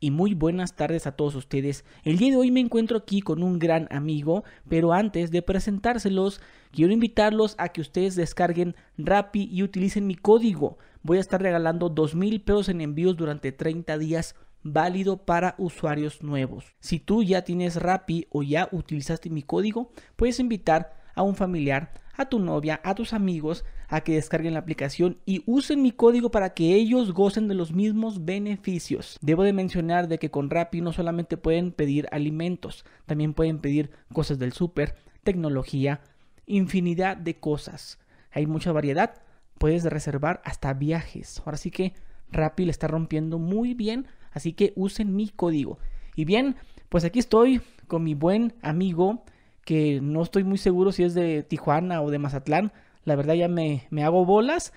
y muy buenas tardes a todos ustedes. El día de hoy me encuentro aquí con un gran amigo, pero antes de presentárselos, quiero invitarlos a que ustedes descarguen Rappi y utilicen mi código. Voy a estar regalando dos mil pesos en envíos durante 30 días válido para usuarios nuevos. Si tú ya tienes Rappi o ya utilizaste mi código, puedes invitar a un familiar, a tu novia, a tus amigos a que descarguen la aplicación y usen mi código para que ellos gocen de los mismos beneficios. Debo de mencionar de que con Rappi no solamente pueden pedir alimentos, también pueden pedir cosas del súper, tecnología, infinidad de cosas. Hay mucha variedad, puedes reservar hasta viajes. Ahora sí que Rappi le está rompiendo muy bien, así que usen mi código. Y bien, pues aquí estoy con mi buen amigo que no estoy muy seguro si es de Tijuana o de Mazatlán. La verdad ya me, me hago bolas.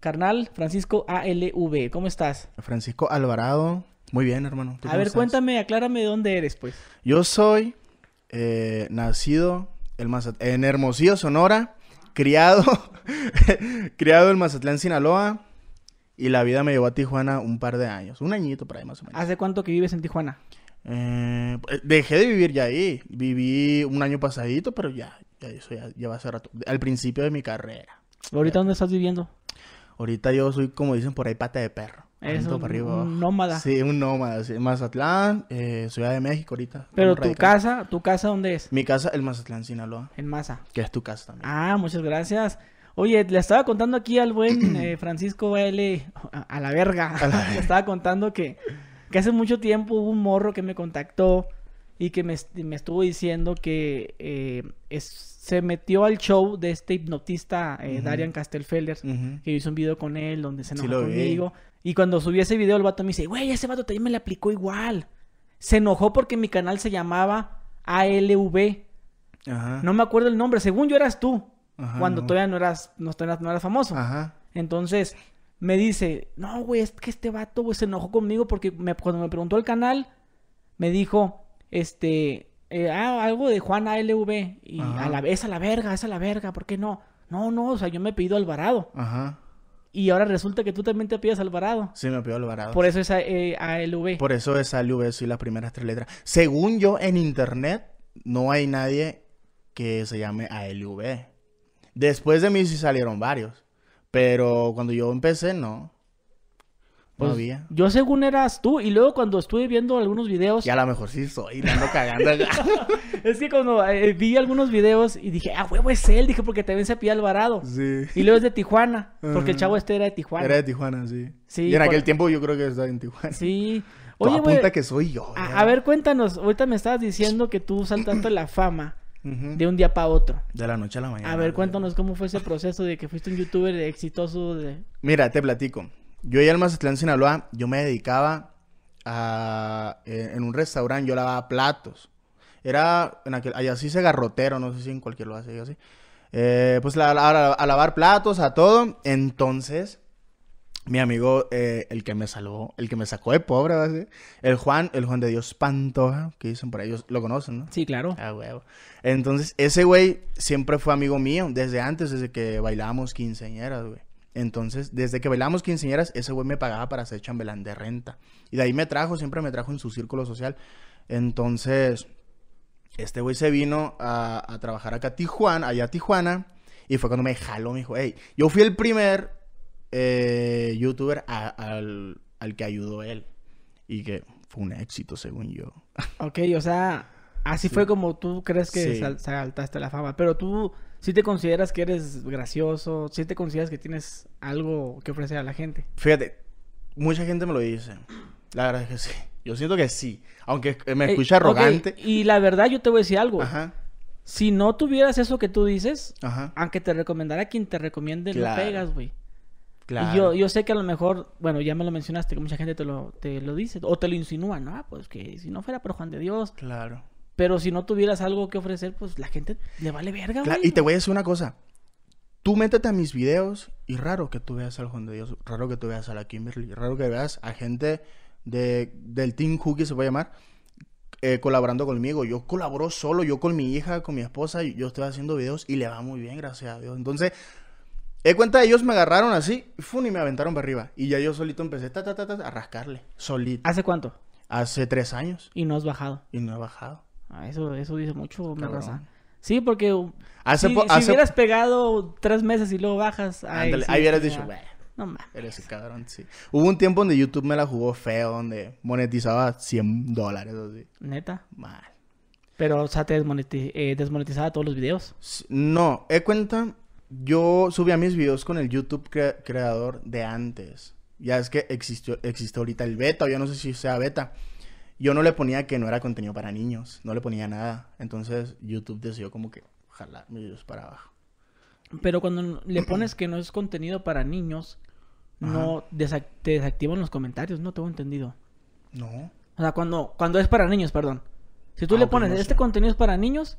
Carnal Francisco ALV, ¿cómo estás? Francisco Alvarado, muy bien, hermano. A ver, cuéntame, aclárame de dónde eres, pues. Yo soy eh, nacido el en Hermosillo, Sonora, criado, criado en Mazatlán, Sinaloa, y la vida me llevó a Tijuana un par de años, un añito por ahí más o menos. ¿Hace cuánto que vives en Tijuana? Eh, dejé de vivir ya ahí. Viví un año pasadito, pero ya, ya eso ya, va a ser rato. Al principio de mi carrera. ¿Ahorita dónde estás viviendo? Ahorita yo soy, como dicen por ahí, pata de perro. Es un, nómada. Sí, un nómada. Mazatlán, eh, Ciudad de México ahorita. Pero tu casa, ¿tu casa dónde es? Mi casa, el Mazatlán, Sinaloa. En Maza. Que es tu casa también. Ah, muchas gracias. Oye, le estaba contando aquí al buen eh, Francisco L. A, la verga. le estaba contando que que hace mucho tiempo hubo un morro que me contactó y que me, estuvo diciendo que eh, se metió al show de este hipnotista eh, Darian Castelfelder, que hizo un video con él donde se enojó conmigo. Y cuando subí ese video, el vato me dice, güey, ese vato también me le aplicó igual. Se enojó porque mi canal se llamaba ALV. No me acuerdo el nombre, según yo eras tú, cuando todavía no eras, no, no eras famoso. Entonces, me dice, no, güey, es que este vato, güey, se enojó conmigo porque cuando me preguntó el canal, me dijo, este, eh, ah, algo de Juan ALV. Y a la, es a la verga, es a la verga, ¿por qué no? No, no, o sea, yo me he pedido Alvarado. Ajá. Y ahora resulta que tú también te pides Alvarado. Sí, me pido Alvarado. Por eso es eh, ALV. Por eso es ALV, sí, las primeras tres letras. Según yo, en internet, no hay nadie que se llame ALV. Después de mí sí salieron varios. Pero cuando yo empecé, no. no pues, había. Yo según eras tú, y luego cuando estuve viendo algunos videos. Y a lo mejor sí soy, ando cagando. es que cuando eh, vi algunos videos y dije, ah, huevo, es él, dije, porque también se pilla Alvarado. Sí. Y luego es de Tijuana, porque el chavo este era de Tijuana. Era de Tijuana, sí. Sí. Y en aquel tiempo yo creo que estaba en Tijuana. Sí. Oye, apunta que soy yo. A, ver, cuéntanos, ahorita me estabas diciendo que tú saltaste la fama de un día para otro. De la noche a la mañana. A ver, cuéntanos cómo fue ese proceso de que fuiste un youtuber exitoso de... Mira, te platico. Yo ya al Mazatlán, Sinaloa, yo me dedicaba a... Eh, en un restaurante, yo lavaba platos. Era en aquel... Allá sí se garrotero, no sé si en cualquier lo hace así. Eh, pues a lavar platos, a todo. Entonces, mi amigo, eh, el que me salvó, el que me sacó de pobre, el Juan, el Juan de Dios Pantoja, que dicen por ahí, ellos lo conocen, ¿no? Sí, claro. Ah, huevo. Entonces, ese güey siempre fue amigo mío, desde antes, desde que bailábamos quinceañeras, güey. Entonces, desde que bailábamos quinceañeras, ese güey me pagaba para hacer chambelán de renta. Y de ahí me trajo, siempre me trajo en su círculo social. Entonces, este güey se vino a, a trabajar acá a Tijuana, allá a Tijuana, y fue cuando me jaló, me dijo, hey, yo fui el primer eh, youtuber al, que ayudó él. Y que fue un éxito, según yo. Ok, o sea, así fue como tú crees que saltaste la fama. Pero tú sí te consideras que eres gracioso, sí te consideras que tienes algo que ofrecer a la gente. Fíjate, mucha gente me lo dice. La verdad es que sí. Yo siento que sí. Aunque me escucha arrogante. Y la verdad, yo te voy a decir algo. Ajá. Si no tuvieras eso que tú dices, aunque te recomendara quien te recomiende, lo pegas, güey. Y yo, yo sé que a lo mejor, bueno, ya me lo mencionaste, que mucha gente te lo, te lo dice, o te lo insinúa, ¿no? Ah, pues que si no fuera por Juan de Dios. Claro. Pero si no tuvieras algo que ofrecer, pues la gente le vale verga, güey. Y te voy a decir una cosa. Tú métete a mis videos y raro que tú veas al Juan de Dios, raro que tú veas a la Kimberly, raro que veas a gente de, del Team Cookie, se puede llamar, eh, colaborando conmigo. Yo colaboro solo, yo con mi hija, con mi esposa, yo estoy haciendo videos y le va muy bien, gracias a Dios. Entonces, de cuenta, ellos me agarraron así, y me aventaron para arriba. Y ya yo solito empecé ta, ta, ta, a rascarle, solito. ¿Hace cuánto? Hace tres años. Y no has bajado. Y no he bajado. Ah, eso, eso dice mucho, Cabrón. raza. Sí, porque Hace si, po- si hubieras pegado tres meses y luego bajas, ay, Ándale, sí, ahí hubieras dicho, ya. "Güey, No mames. eres un cabrón, sí. Hubo un tiempo donde YouTube me la jugó feo, donde monetizaba 100 dólares, así. Neta. Mal. Pero, o sea, te desmoneti- eh, desmonetizaba todos los videos. No, he cuenta, yo subía mis videos con el YouTube cre- creador de antes. Ya es que existió, existe ahorita el beta, o yo no sé si sea beta. Yo no le ponía que no era contenido para niños, no le ponía nada. Entonces YouTube decidió como que jalar mis videos para abajo. Pero cuando le pones que no es contenido para niños, no desac- te desactivan los comentarios, no tengo entendido. No, O sea, cuando, cuando es para niños, perdón. Si tú Ah, le pones, no sé. este contenido es para niños,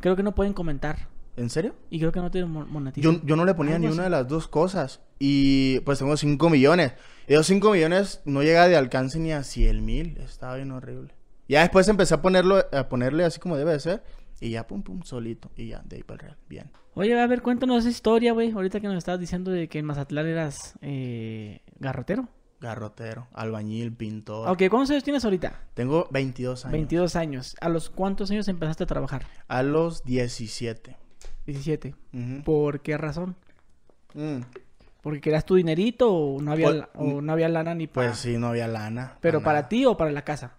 creo que no pueden comentar. ¿En serio? Y creo que no te mon- monetizan. Yo, yo no le ponía ni así. una de las dos cosas. Y pues tengo 5 millones. Y esos 5 millones no llega de alcance ni a 100 mil. Estaba bien horrible. Ya después empecé a ponerlo, a ponerle así como debe de ser. Y ya pum pum solito. Y ya, de ahí para el real. Bien. Oye, a ver, cuéntanos esa historia, güey. Ahorita que nos estabas diciendo de que en Mazatlán eras eh, garrotero. Garrotero, albañil, pintor. Ok, ¿cuántos años tienes ahorita? Tengo 22 años. 22 años. ¿A los cuántos años empezaste a trabajar? A los 17. 17. Ujú. ¿Por qué razón? Mm, ¿Porque querías tu dinerito o no había, Pues, o no había lana ni para... Pues sí, no había lana. ¿Pero para ti o para la casa?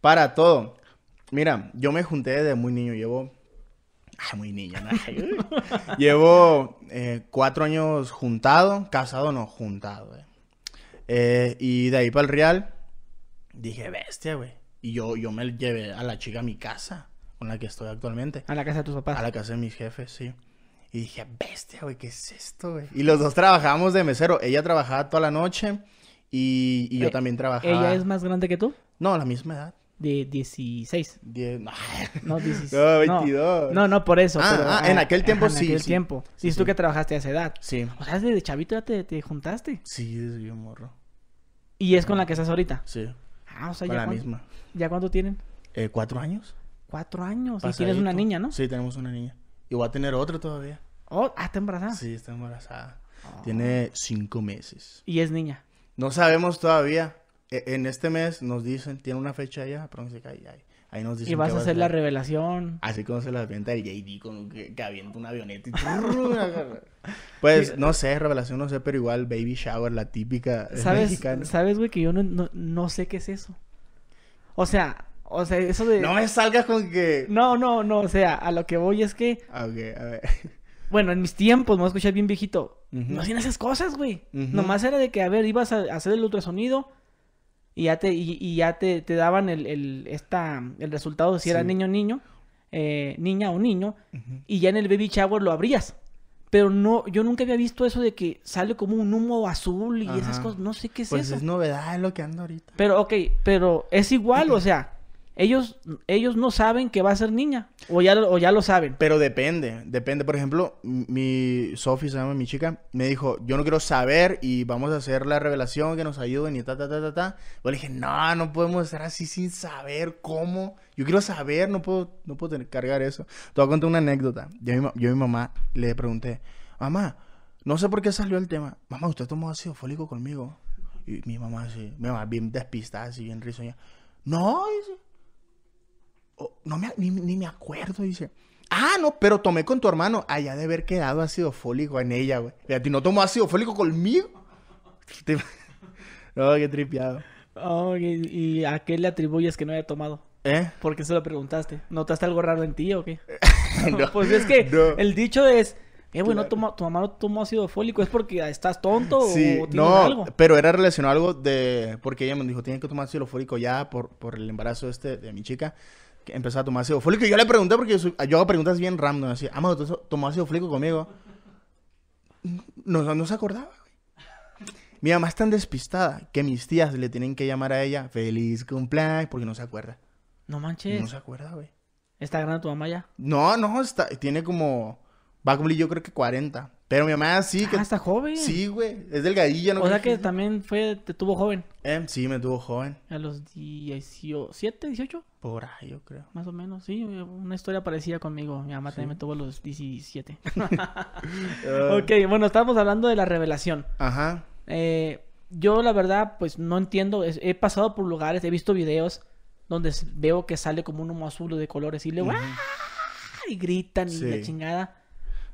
Para todo. Mira, yo me junté desde muy niño. Llevo. Ay, muy niño, ¿no? Llevo eh, cuatro años juntado. Casado no, juntado, eh. Eh, y de ahí para el Real. Dije, bestia, güey. Y yo, yo me llevé a la chica a mi casa. Con la que estoy actualmente. A la casa de tus papás. A la casa de mis jefes, sí. Y dije, bestia, güey, ¿qué es esto, güey? Y los dos trabajábamos de mesero. Ella trabajaba toda la noche. Y, y yo Eh, también trabajaba. ¿Ella es más grande que tú? No, la misma edad. De 16. Diez... No, No, 16. No, 22. No, no, por eso. Ah, pero, ah, en ah, aquel tiempo ajá, en sí, aquel sí. tiempo. Sí, Dices tú sí. que trabajaste a esa edad. Sí. O sea, desde chavito ya te, te juntaste. Sí, desde yo morro. Y es con la que estás ahorita. Sí. Ah, o sea, Con ya la cuánto- misma. ¿Ya cuánto tienen? Eh, ¿Cuatro años? Cuatro años. Y tienes una niña, ¿no? Sí, tenemos una niña. Y voy a tener otra todavía. Oh, ah, está embarazada. Sí, está embarazada. Oh. Tiene cinco meses. Y es niña. No sabemos todavía. E- en este mes nos dicen, tiene una fecha ya, qué hay. Ahí, ahí nos dicen Y vas a va hacer la revelación. Así como se la avienta el JD con que, que avienta una avioneta y... pues, no sé, revelación no sé, pero igual Baby Shower, la típica ¿Sabes, mexicana. ¿sabes, güey? Que yo no, no, no sé qué es eso. O sea, o sea, eso de... No me salgas con que... No, no, no, o sea, a lo que voy es que, Ah, Ok, a ver. bueno, en mis tiempos, me voy a escuchar bien viejito, no hacían esas cosas, güey. Nomás era de que, a ver, ibas a hacer el ultrasonido y ya te, y, y ya te, te daban el, el, esta, el resultado de si era niño o niño, eh, niña o niño, y ya en el baby shower lo abrías. Pero no, yo nunca había visto eso de que sale como un humo azul y esas cosas, no sé qué es Pues eso. es novedad es lo que ando ahorita. Pero, ok, pero es igual, o sea, ellos, ellos no saben que va a ser niña, o ya, o ya lo saben. Pero depende, depende. Por ejemplo, mi Sophie, se llama mi chica, me dijo, yo no quiero saber y vamos a hacer la revelación que nos ayuden y ta, ta, ta, ta, ta. Yo le dije, no, no podemos estar así sin saber cómo. Yo quiero saber, no puedo, no puedo tener, cargar eso. Te voy a contar una anécdota. Yo a, mi, yo mi mamá le pregunté, mamá, no sé por qué salió el tema. Mamá, ¿usted tomó ácido fólico conmigo? Y mi mamá así, mi mamá bien despistada, así bien risueña. No, dice. Oh, no me, ni, ni me acuerdo, dice. Ah, no, pero tomé con tu hermano. Allá de haber quedado ácido fólico en ella, güey. Y a ti no tomó ácido fólico conmigo. No, qué tripeado. Oh, y, y a qué le atribuyes que no haya tomado? ¿Eh? ¿Por qué se lo preguntaste? ¿Notaste algo raro en ti o qué? No, pues es que no. el dicho es, eh, güey, Claro. tu mamá no tomó ácido fólico, ¿es porque estás tonto Sí, o no, algo? pero era relacionado a algo de... Porque ella me dijo, tiene que tomar ácido fólico ya por, por el embarazo este de mi chica. Que empezó a tomar ácido fólico. Y yo le pregunté, porque yo, soy- yo hago preguntas bien random. Así, ah, ¿tú tomó ácido fólico conmigo? No, no, no se acordaba. Mi mamá es tan despistada que mis tías le tienen que llamar a ella feliz cumpleaños porque no se acuerda. No manches, No se acuerda, güey. está grande tu mamá ya. No, no, está, tiene como... Va a cumplir yo creo que 40. Pero mi mamá sí que... Ah, está joven. Sí, güey. Es delgadilla, ¿no? o sea que también fue, te tuvo joven. Eh, sí, me tuvo joven. A los 17, 18, Por ahí, yo creo. más o menos. Sí, una historia parecida conmigo. Mi mamá también me tuvo a los 17. Ah, ok, bueno, estábamos hablando de la revelación. Ajá. Eh, yo la verdad, pues no entiendo. He pasado por lugares, he visto videos donde veo que sale como un humo azul de colores y luego Ujú. ¡ah! y gritan y la Sí. chingada.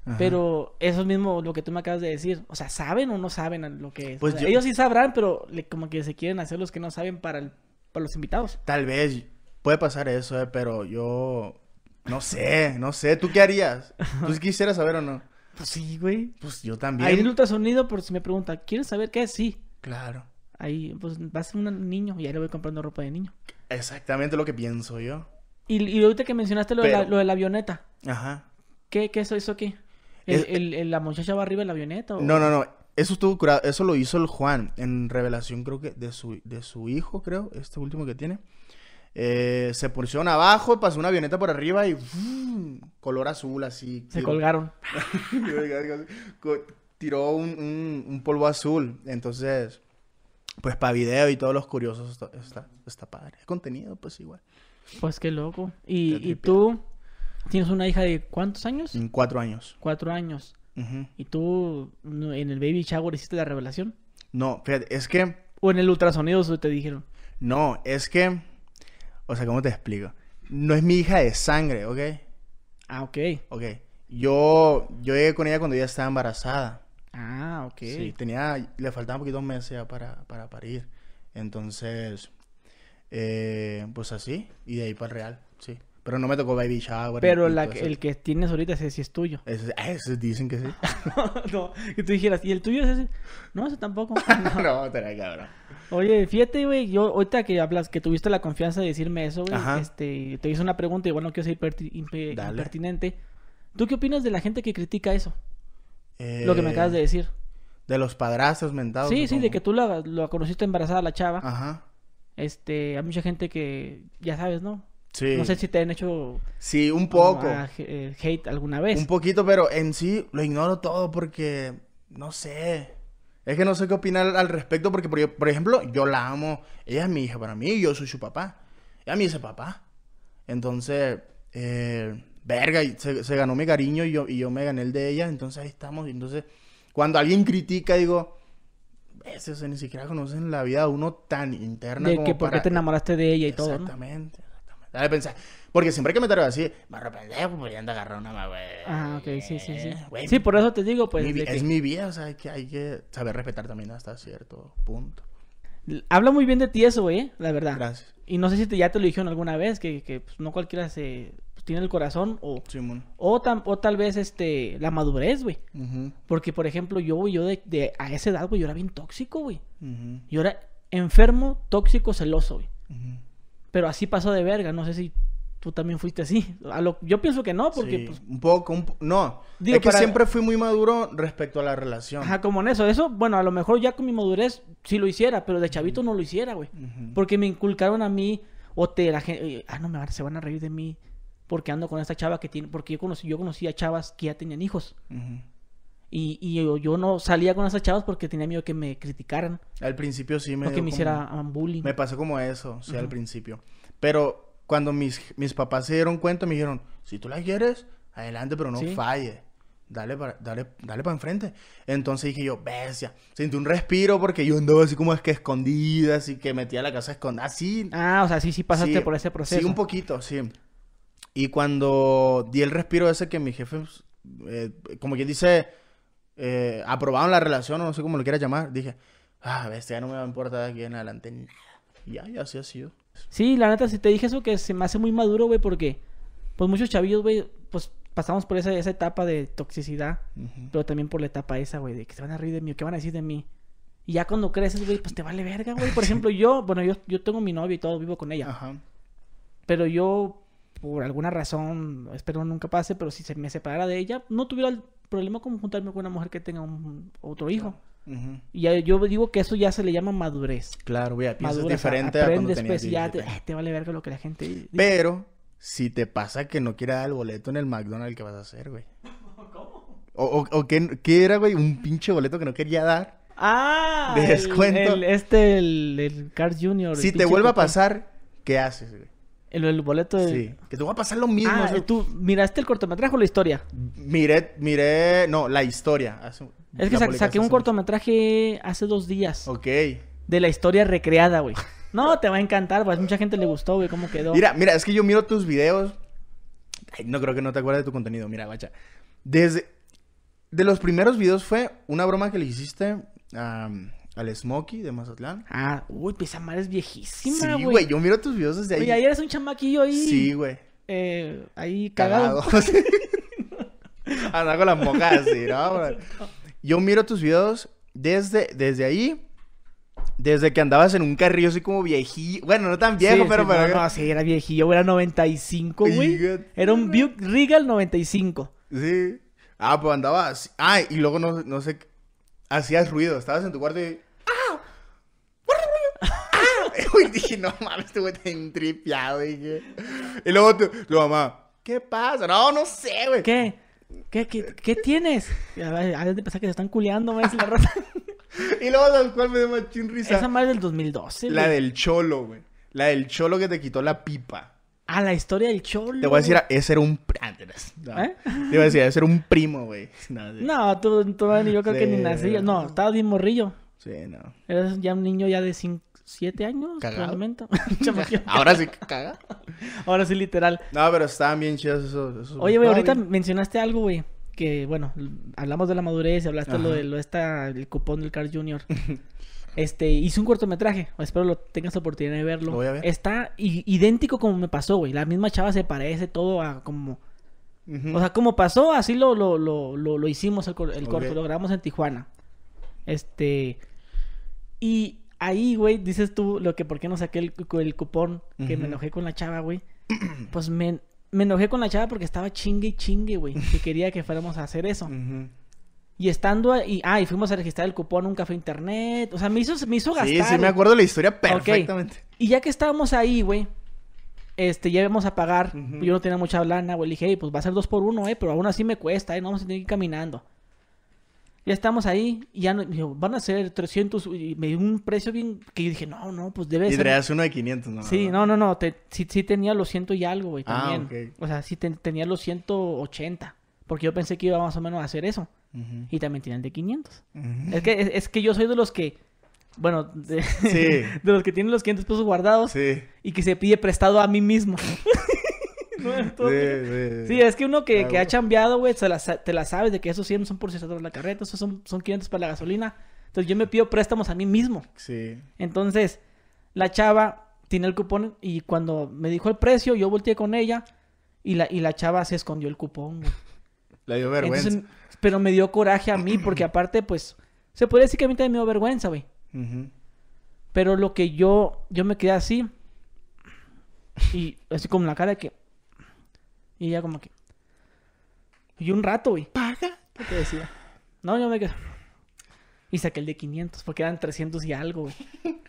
Ajá. Pero eso es mismo lo que tú me acabas de decir. O sea, ¿saben o no saben lo que es? Pues O sea, yo- Ellos sí sabrán, pero le- como que se quieren hacer los que no saben para, el- para los invitados. Tal vez puede pasar eso, eh, pero yo no sé, no sé. ¿Tú qué harías? ¿Tú quisieras saber o no? Pues sí, güey. Pues yo también. Ahí en el ultrasonido, por si me pregunta, ¿quieres saber qué es? Sí. Claro. Ahí, pues va a ser un niño y ahí le voy comprando ropa de niño. Exactamente lo que pienso yo. Y, y ahorita que mencionaste lo, de la, Pero- lo de la avioneta, Ajá. ¿qué, qué es eso qué? ¿El, el- el- ¿La muchacha va arriba de la avioneta? o- No, no, no. Eso estuvo curado. Eso lo hizo el Juan en revelación, creo que de su, de su hijo, creo, este último que tiene. Eh, se pusieron abajo, pasó una avioneta por arriba y ¡fum! color azul así. Se colgaron. Co- tiró un, un- un polvo azul. Entonces, pues para video y todos los curiosos está, está, está padre. Es contenido, pues igual. Pues qué loco. ¿Y, y tú tienes una hija de cuántos años? En cuatro años. Cuatro años. ¿Y tú en el baby shower hiciste la revelación? No, fíjate, es que ¿O en el ultrasonido eso te dijeron? No, es que. O sea, ¿cómo te explico? No es mi hija de sangre, ¿ok? Ah, ok. Ok. Yo, yo llegué con ella cuando ella estaba embarazada. Ah, ok. Sí, tenía. Le faltaban poquitos meses ya para, para parir. Entonces. eh, pues así. Y de ahí para el real, sí. Pero no me tocó baby shower. Pero la, el que tienes ahorita ese sí es tuyo. Ese- ah, dicen que sí. no, que tú dijeras, ¿y el tuyo es ese? No, ese tampoco. no, te la cabrón. Oye, fíjate, güey, yo ahorita que hablas, que tuviste la confianza de decirme eso, güey, este, te hice una pregunta y bueno, quiero ser impertinente. ¿Tú qué opinas de la gente que critica eso? Lo que me Eh, acabas de decir. De los padrastros mentados. Sí, ¿o sí, de que tú la, la conociste embarazada la chava. Ajá. Este, hay mucha gente que, ya sabes, ¿no? Sí. No sé si te han hecho Sí, un poco. ah, eh, hate alguna vez. Un poquito, pero en sí lo ignoro todo porque no sé. Es que no sé qué opinar al respecto porque, por, por ejemplo, yo la amo. Ella es mi hija para mí y yo soy su papá. Ella me dice papá. Entonces, eh, verga, y se, se ganó mi cariño y yo, y yo me gané el de ella. Entonces ahí estamos. Entonces, cuando alguien critica, digo, ese, o sea, ni siquiera conocen la vida de uno tan interna de como que por qué te enamoraste de ella y todo. Exactamente, exactamente. Dale pensar. Porque siempre que me traigo así, me arrepentí, pues ya anda agarrar una güey. Ah, ok, sí, sí, sí. Güey, Sí, por eso te digo, pues, mi que- Es mi vida, o sea, hay que, hay que saber respetar también hasta cierto punto. habla muy bien de ti eso, güey, eh, la verdad. Gracias, Y no sé si te- ya te lo dijeron alguna vez, que, que pues, no cualquiera se pues, tiene el corazón o, o, tam- o tal vez este la madurez, güey. Porque, por ejemplo, yo, güey, yo de, de- a esa edad, güey, yo era bien tóxico, güey. ujú, Yo era enfermo, tóxico, celoso, güey. ujú. Pero así pasó de verga, no sé si tú también fuiste así. A lo, yo pienso que no, porque, Sí, pues, un poco, un po- no. Digo, es que para- siempre fui muy maduro respecto a la relación. ajá, como en eso. Eso, bueno, a lo mejor ya con mi madurez sí lo hiciera, pero de chavito no lo hiciera, güey. Porque me inculcaron a mí, o te la gente, ah, no, me van, se van a reír de mí porque ando con esta chava que tiene, porque yo conocí, yo conocía chavas que ya tenían hijos. Y, y yo, yo no salía con esas chavas porque tenía miedo que me criticaran Al principio sí me o que me como- hiciera um, bullying. Me pasó como eso, sí, al principio. Pero cuando mis, mis papás se dieron cuenta, me dijeron, si tú la quieres, adelante, pero no Sí. falle. Dale para dale, dale para enfrente. Entonces dije yo, bestia. Sentí un respiro porque yo andaba así como es que escondida, así que metía la casa escondida, así. Ah, o sea, sí, sí pasaste Sí, por ese proceso. Sí, un poquito, sí. Y cuando di el respiro ese que mis jefes, eh, como quien dice, eh, aprobaron la relación, o no sé cómo lo quieras llamar, dije, ah, bestia, ya no me va a importar de aquí en adelante nada. Y ya, y así ha sido. Sí, la neta, si te dije eso que se me hace muy maduro, güey, porque pues muchos chavillos, güey, pues pasamos por esa, esa etapa de toxicidad, pero también por la etapa esa, güey, de que se van a reír de mí o qué van a decir de mí. Y ya cuando creces, güey, pues te vale verga, güey. Por ejemplo, yo, bueno, yo, yo tengo mi novia y todo, vivo con ella. Ajá. Pero yo, por alguna razón, espero nunca pase, pero si se me separara de ella, no tuviera el problema con juntarme con una mujer que tenga un, otro hijo. Y ya- yo digo que eso ya se le llama madurez. Claro, güey, piensas Madurez, diferente a cuando tenías pues, ya te, 17. ay, te vale verga lo que la gente dice. Pero, si te pasa que no quieras dar el boleto en el McDonald's, ¿qué vas a hacer, güey? O, o, o qué, qué era, güey? Un pinche boleto que no quería dar. Ah, De descuento. el- este, el, el Carl Jr. Si te vuelve a pasar, ¿qué haces, güey? El, el boleto de... Sí. Que te voy a pasar lo mismo. Ah, o sea, ¿tú miraste el cortometraje o la historia? Miré, miré, no, la historia. Hace- Es que sa- saqué un cortometraje hace dos días. Ok. De la historia recreada, güey. No, te va a encantar, pues mucha gente le gustó, güey, cómo quedó. Mira, mira, es que yo miro tus videos. Ay, no creo que no te acuerdes de tu contenido. Mira, guacha. Desde. De los primeros videos fue una broma que le hiciste am, al Smokey de Mazatlán. Ah, uy, pues esa madre es viejísima, Sí, güey. güey. Yo miro tus videos desde ahí. Oye, ahí eres un chamaquillo ahí. Sí, güey. eh, ahí cagado. Cagado. Anda con las mocas así, ¿no? güey? Yo miro tus videos desde, desde ahí. Desde que andabas en un carrillo así como viejillo. Bueno, no tan viejo, Sí, pero sí, para no, no, sí, era viejillo, güey, era 95, güey. Era un Buick Regal 95. Sí. Ah, pues andabas. Ah, y luego no, no sé. Hacías ruido. Estabas en tu cuarto y. ¡Ah! Dije, no mames, este güey está entripiado. Dije. Y luego tu, tu mamá. ¿Qué pasa? No, no sé, güey. ¿Qué? ¿Qué, qué, qué tienes? A ver, a ver, de pensar que se están culeando, güey, la. Y luego, ¿sabes cuál me dio más risa? Esa madre del 2012, La güey. del cholo, güey. La del cholo que te quitó la pipa. Ah, la historia del cholo. Te voy a decir, ese era un. ah, no. ¿Eh? Te iba a decir, ese era un primo, güey. No, sí. No, tú, tú ni yo creo que ni nacías. No, estaba bien morrillo. Sí, no. Eres ya un niño ya de 7 años. Chamaquillo. Ahora sí caga. Ahora sí, literal. No, pero estaban bien chidos esos. esos Oye, güey, ahorita bien. mencionaste algo, güey. Que, bueno, hablamos de la madurez y hablaste Ajá. lo de lo esta, el cupón del Carl Jr. Este, hice un cortometraje. Espero lo tengas la oportunidad de verlo. Lo voy a ver. Está idéntico como me pasó, güey. La misma chava se parece todo a como... O sea, como pasó, así lo, lo, lo, lo, lo hicimos el, el corto. Lo grabamos en Tijuana. Este... Y ahí, güey, dices tú lo que por qué no saqué el, cu- el cupón, que me enojé con la chava, güey. Pues me, me enojé con la chava porque estaba chingue y chingue, güey. Que quería que fuéramos a hacer eso. Y estando ahí, ah, y fuimos a registrar el cupón en un café internet. O sea, me hizo, me hizo gastar. Sí, sí, me acuerdo la historia perfectamente. Y ya que estábamos ahí, güey, este, ya íbamos a pagar. Yo no tenía mucha lana, güey. Le dije, "Ey, pues va a ser dos por uno, eh, pero aún así me cuesta, eh, no vamos a tener que ir caminando. Ya estamos ahí, y ya no, me dijo, van a ser 300, y me dio un precio bien, que yo dije, no, no, pues debe Y ser. traías uno de 500, ¿no? Sí, no, no, no, te- sí, sí tenía los ciento y algo, güey, Ah, también. ok. O sea, sí te- tenía los 180, porque yo pensé que iba más o menos a hacer eso. Y también tenía el de 500. Ujú. Es que, es, es que yo soy de los que, bueno, de, Sí. de los que tienen los 500 pesos guardados Sí. y que se pide prestado a mí mismo. No, Sí, entonces- sí, Sí, es que uno que, Ah, que ha chambeado, güey, la te la sabes de que esos 100 son por si atora la carreta, esos son, son 500 para la gasolina. Entonces yo me pido préstamos a mí mismo. Sí. Entonces, la chava tiene el cupón y cuando me dijo el precio, yo volteé con ella y la, y la chava se escondió el cupón, güey. Le dio vergüenza. Entonces, pero me dio coraje a mí porque aparte, pues, se podría decir que a mí también me dio vergüenza, güey. Ujú. Pero lo que yo, yo me quedé así. Y así como la cara de que. Y ella como que. Y un rato, güey. ¿Paga? ¿Qué te decía? No, yo me quedé. Y saqué el de 500, porque eran 300 y algo, güey.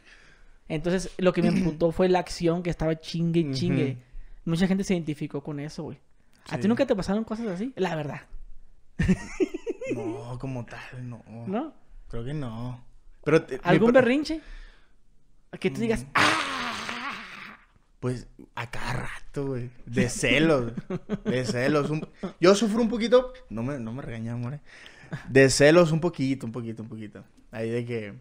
Entonces, lo que me emputó fue la acción que estaba chingue y chingue. Mucha gente se identificó con eso, güey. ¿A ti nunca te pasaron cosas así? La verdad, No, como tal, no. ¿no? Creo que no. Pero te- ¿Algún mi- berrinche? Que tú Mm. digas, ¡ah! Pues a cada rato, güey. De celos. De celos. Yo sufro un poquito. No me, no me regañes, amor. De celos un poquito, un poquito, un poquito. Ahí de que.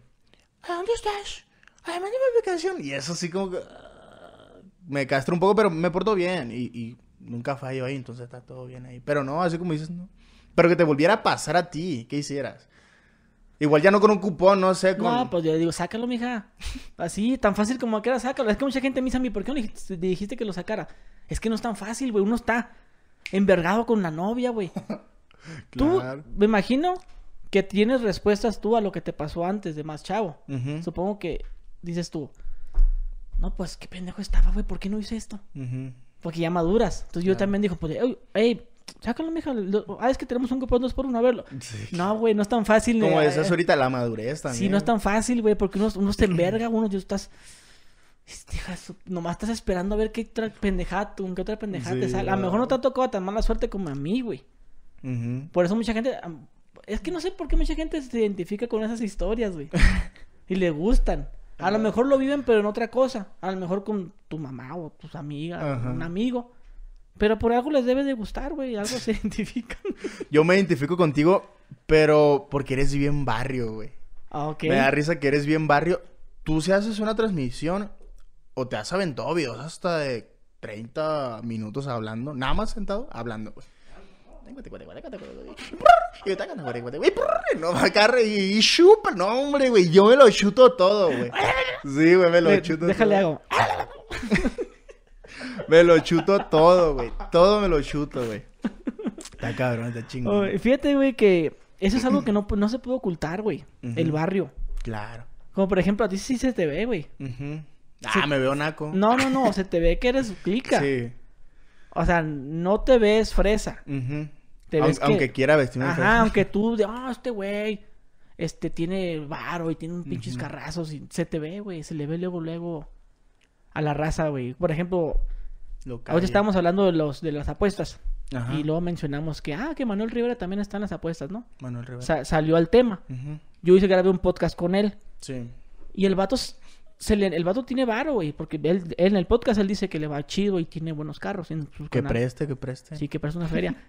¿A dónde estás? Ay, mándame mi aplicación. Y eso sí como que. ah, Me castro un poco, pero me porto bien. Y, y nunca fallo ahí, entonces está todo bien ahí. Pero no, así como dices, no. Pero que te volviera a pasar a ti, ¿qué hicieras? Igual ya no con un cupón, no sé, con... No, pues yo digo, sácalo, mija. Así, tan fácil como que era, sácalo. Es que mucha gente me dice a mí, ¿por qué no le dijiste, que lo sacara? Es que no es tan fácil, güey. Uno está envergado con la novia, güey. Tú, me imagino que tienes respuestas tú a lo que te pasó antes de más chavo. Supongo que dices tú, no, pues qué pendejo estaba, güey, ¿por qué no hice esto? Porque ya maduras. Entonces yo también digo, pues, "Ey, ey, sácalo, mija. Ah, es que tenemos un cupón dos por uno, a verlo. Sí. No, güey, no es tan fácil. Como eh, decías eh, ahorita, la madurez también. Sí, no es tan fácil, güey, porque uno, uno se enverga, uno tú estás... Este, hija nomás estás esperando a ver qué otra pendejada, tú, qué otra pendejada te sale. A lo mejor no te ah. ha tocado tan mala suerte como a mí, güey. Por eso mucha gente... Es que no sé por qué mucha gente se identifica con esas historias, güey. y le gustan. A lo mejor lo viven, pero en otra cosa. A lo mejor con tu mamá o tus amigas, o un amigo. Pero por algo les debe de gustar, güey. Algo se identifican. Yo me identifico contigo, pero porque eres bien barrio, güey. Ah, ok. Me da risa que eres bien barrio. Tú si haces una transmisión o te has aventado videos hasta de 30 minutos hablando, nada más sentado hablando, güey. No, acá y, y chupa, no, hombre, güey, yo me lo chuto todo, güey. Sí, güey, me lo Le- chuto déjale todo. hago. Me lo chuto todo, güey. Todo me lo chuto, güey. Está cabrón, está chingón. Oh, fíjate, güey, que eso es algo que no, no se puede ocultar, güey. El barrio. Claro. Como por ejemplo, a ti sí se te ve, güey. Ah, me veo naco. No, no, no. se te ve que eres clica. Sí. O sea, no te ves fresa. Ujú. Te ves que- Aunque quiera vestirme de fresa. Ajá, aunque tú, de, ah, este güey, este tiene varo y tiene un pinches carrazos y se te ve, güey, se le ve luego, luego a la raza, güey. Por ejemplo, Lo ahorita estábamos hablando de los de las apuestas Ajá. y luego mencionamos que, ah, que Manuel Rivera también está en las apuestas, ¿no? Manuel Rivera. Sa- salió al tema. Yo hice grabé un podcast con él Sí. y el vato se le, el vato tiene varo, güey, porque él, en el podcast él dice que le va chido y tiene buenos carros en Que preste, que preste. Sí, que parece una feria.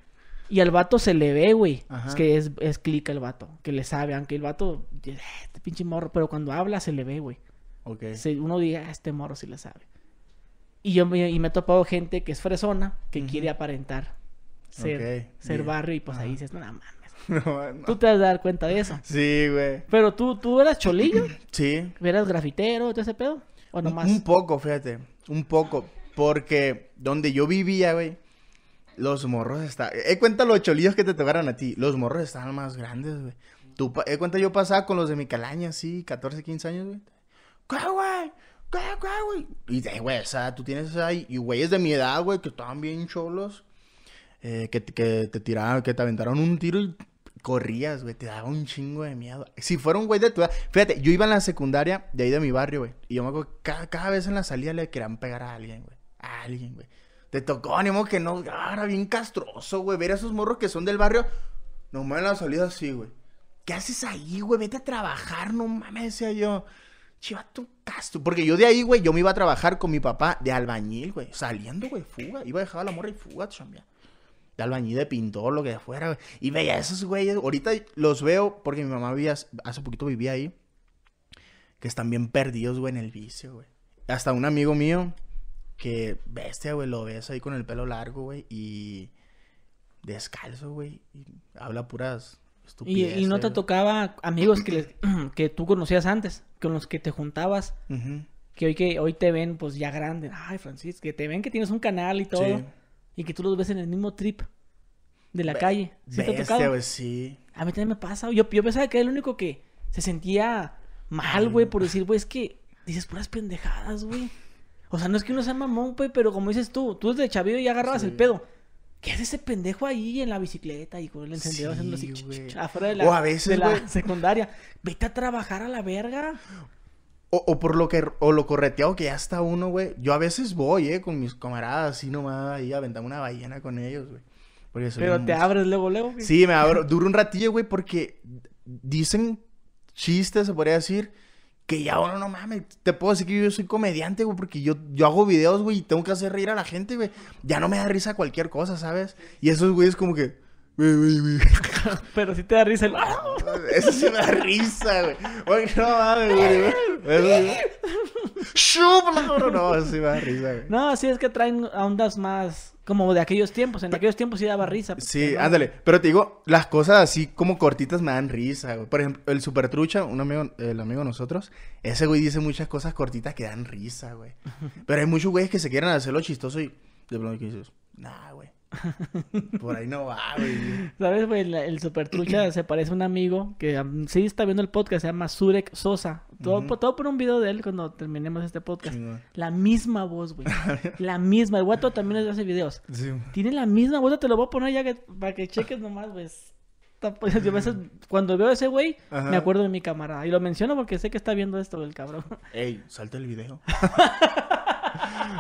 Y al vato se le ve, güey. Es que es, es clica el vato. Que le sabe, aunque el vato. eh, Este pinche morro. Pero cuando habla se le ve, güey. Ok. Se- uno diga, "Ah, este morro sí le sabe. Y yo me, y me he topado gente que es fresona, que quiere aparentar ser, ser bien. barrio. Y pues ahí dices, no, no mames. No, no. Tú te vas a dar cuenta de eso. Sí, güey. Pero tú, tú eras cholillo, Sí. eras grafitero, todo ese pedo. O Un, nomás. un poco, fíjate. Un poco. Porque donde yo vivía, güey, los morros estaban... Eh, cuenta los cholillos que te tocaron a ti. Los morros estaban más grandes, güey. Tú, eh, cuenta yo pasaba con los de mi calaña, así, 14, 15 años, güey. ¿Qué, güey? ¿Qué, qué, güey? Y, eh, güey, o sea, tú tienes ahí... Y güeyes de mi edad, güey, que estaban bien cholos. eh, que, que te tiraban, que te aventaron un tiro y corrías, güey. Te daba un chingo de miedo. Si fuera un güey de tu edad... Fíjate, yo iba en la secundaria de ahí de mi barrio, güey. Y yo me acuerdo que cada, cada vez en la salida le querían pegar a alguien, güey. A alguien, güey. Te tocó, ánimo que no... ah, era bien castroso, güey. Ver a esos morros que son del barrio... Nomás en la salida así, güey. ¿Qué haces ahí, güey? Vete a trabajar, no mames, decía yo. Chivato casto. Porque yo de ahí, güey, yo me iba a trabajar con mi papá de albañil, güey. Saliendo, güey, fuga. Iba a dejar la morra y fuga, chambia. De albañil, de pintor, lo que fuera, güey. Y veía esos güeyes. Ahorita los veo porque mi mamá vivía, hace poquito vivía ahí. Que están bien perdidos, güey, en el vicio, güey. Hasta un amigo mío que, bestia, güey, lo ves ahí con el pelo largo, güey. Y descalzo, güey. Y habla puras y, no te güey. tocaba amigos que, les- que tú conocías antes, con los que te juntabas. Que hoy que hoy te ven pues ya grande, ay Francisco, que te ven que tienes un canal y todo Sí. y que tú los ves en el mismo trip de la Be- calle. ¿Sí te ha Bestia, tocado? güey, sí. A mí también me pasa. Yo, yo pensaba que era el único que se sentía mal, güey, por decir, güey, es que dices puras pendejadas, güey. O sea, no es que uno sea mamón, güey, pero como dices tú, tú desde chavillo ya agarrabas Sí. el pedo. ¿Qué hace ese pendejo ahí en la bicicleta y con el encendedor Sí, haciendo así afuera de la, O a veces, de la secundaria? Vete a trabajar a la verga. O, o por lo que, o lo correteado que ya está uno, güey. Yo a veces voy, eh, con mis camaradas, así nomás, ahí aventamos una ballena con ellos, güey. Pero te monstruo. abres luego, luego. güey. Sí, me abro. Dura un ratillo, güey, porque dicen chistes, se podría decir, que ya uno no mames. Te puedo decir que yo soy comediante, güey, porque yo, yo hago videos, güey, y tengo que hacer reír a la gente, güey. Ya no me da risa cualquier cosa, ¿sabes? Y esos güeyes como que... güey, güey, güey. Pero sí te da risa el... Eso sí me da risa, güey. Oye, no mames, güey. Eso. No, eso sí me da risa, güey. No, sí es que traen ondas más como de aquellos tiempos. En aquellos tiempos sí daba risa. Sí, no- ándale. Pero te digo, las cosas así como cortitas me dan risa, güey. Por ejemplo, el Super Trucha, un amigo, el amigo de nosotros, ese güey dice muchas cosas cortitas que dan risa, güey. Pero hay muchos güeyes que se quieren hacerlo chistoso y de pronto que dices, nah, güey. Por ahí no va, güey. ¿Sabes, güey? El super trucha se parece a un amigo que um, sí está viendo el podcast, se llama Surek Sosa. Todo, Ujú. todo por un video de él cuando terminemos este podcast. La misma voz, güey. la misma. El guato también hace videos. Sí. Tiene la misma voz, te lo voy a poner ya que, para que cheques nomás, güey. Pues, Yo a veces, cuando veo a ese güey, Ajá. me acuerdo de mi camarada. Y lo menciono porque sé que está viendo esto, el cabrón. Ey, salta el video.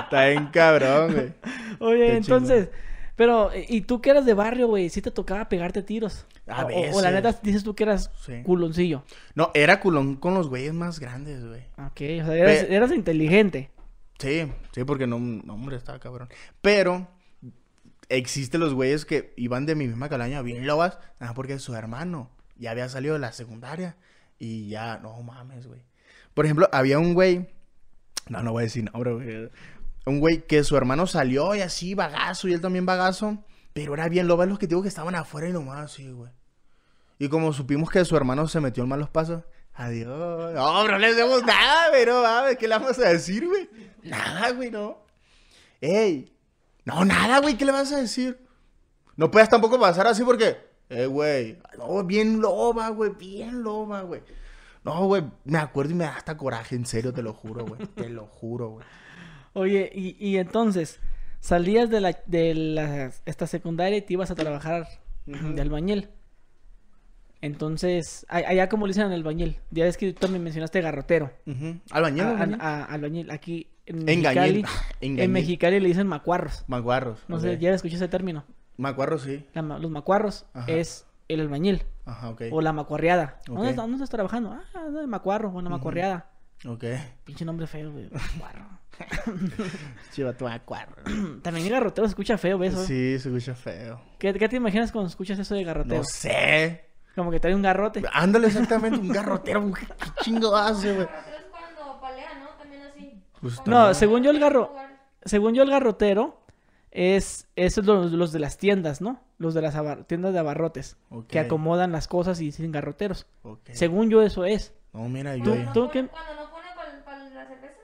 Está bien cabrón, güey. Oye, Qué entonces, pero, ¿y tú que eras de barrio, güey? ¿Sí te tocaba pegarte tiros? A o, veces. o la neta dices tú que eras Sí. culoncillo. No, era culón con los güeyes más grandes, güey. Ok, o sea, eras, Pe- eras inteligente. Sí, sí, porque no, no, hombre, estaba cabrón. Pero existen los güeyes que iban de mi misma calaña, bien lobas, nada porque su hermano ya había salido de la secundaria y ya, no mames, güey. Por ejemplo, había un güey, no, no voy a decir nombre, güey. Un güey que su hermano salió y así, bagazo, y él también bagazo, pero era bien loba los que digo que estaban afuera y nomás así, güey. Y como supimos que su hermano se metió en malos pasos, adiós. No, no le decimos nada, pero mames, ¿qué le vamos a decir, güey? Nada, güey, no. Ey, no, nada, güey, ¿qué le vas a decir? No puedes tampoco pasar así porque, eh, güey, no, bien loba, güey, bien loba, güey. No, güey, me acuerdo y me da hasta coraje, en serio, te lo juro, güey, te lo juro, güey. Oye, y, y entonces, salías de la, de la esta secundaria y te ibas a trabajar de albañil. Entonces, allá como le dicen al albañil, ya ves que tú también mencionaste garrotero. Albañil, A- a- albañil. a- albañil, aquí en. Mexicali, Engañil. en Mexicali le dicen macuarros. Macuarros. No sé, ya escuché ese término. Macuarros, sí. La los macuarros Ajá. es el albañil Ajá, ok. o la macuarreada. ¿Dónde, Ok. está- dónde estás trabajando? Ah, de macuarro o la macuarreada. Ok. Pinche nombre feo, güey. Macuarro. Chiva, tu macuarro. También el garrotero se escucha feo, ¿ves? Sí, se escucha feo. ¿Qué, qué te imaginas cuando escuchas eso de garrotero? No sé. Como que trae un garrote. Ándale exactamente, un garrotero. un- ¿Qué chingo hace, güey? Es cuando palea, ¿no? También así. Pues No, según yo el garro-. Según yo, el garrotero es, es los, los de las tiendas, ¿no? Los de las abar- tiendas de abarrotes. Ok, Que acomodan las cosas y dicen garroteros. Según yo, eso es. No, mira, yo. ¿Tú- no qué- pone- Cuando no pone para, para la cerveza,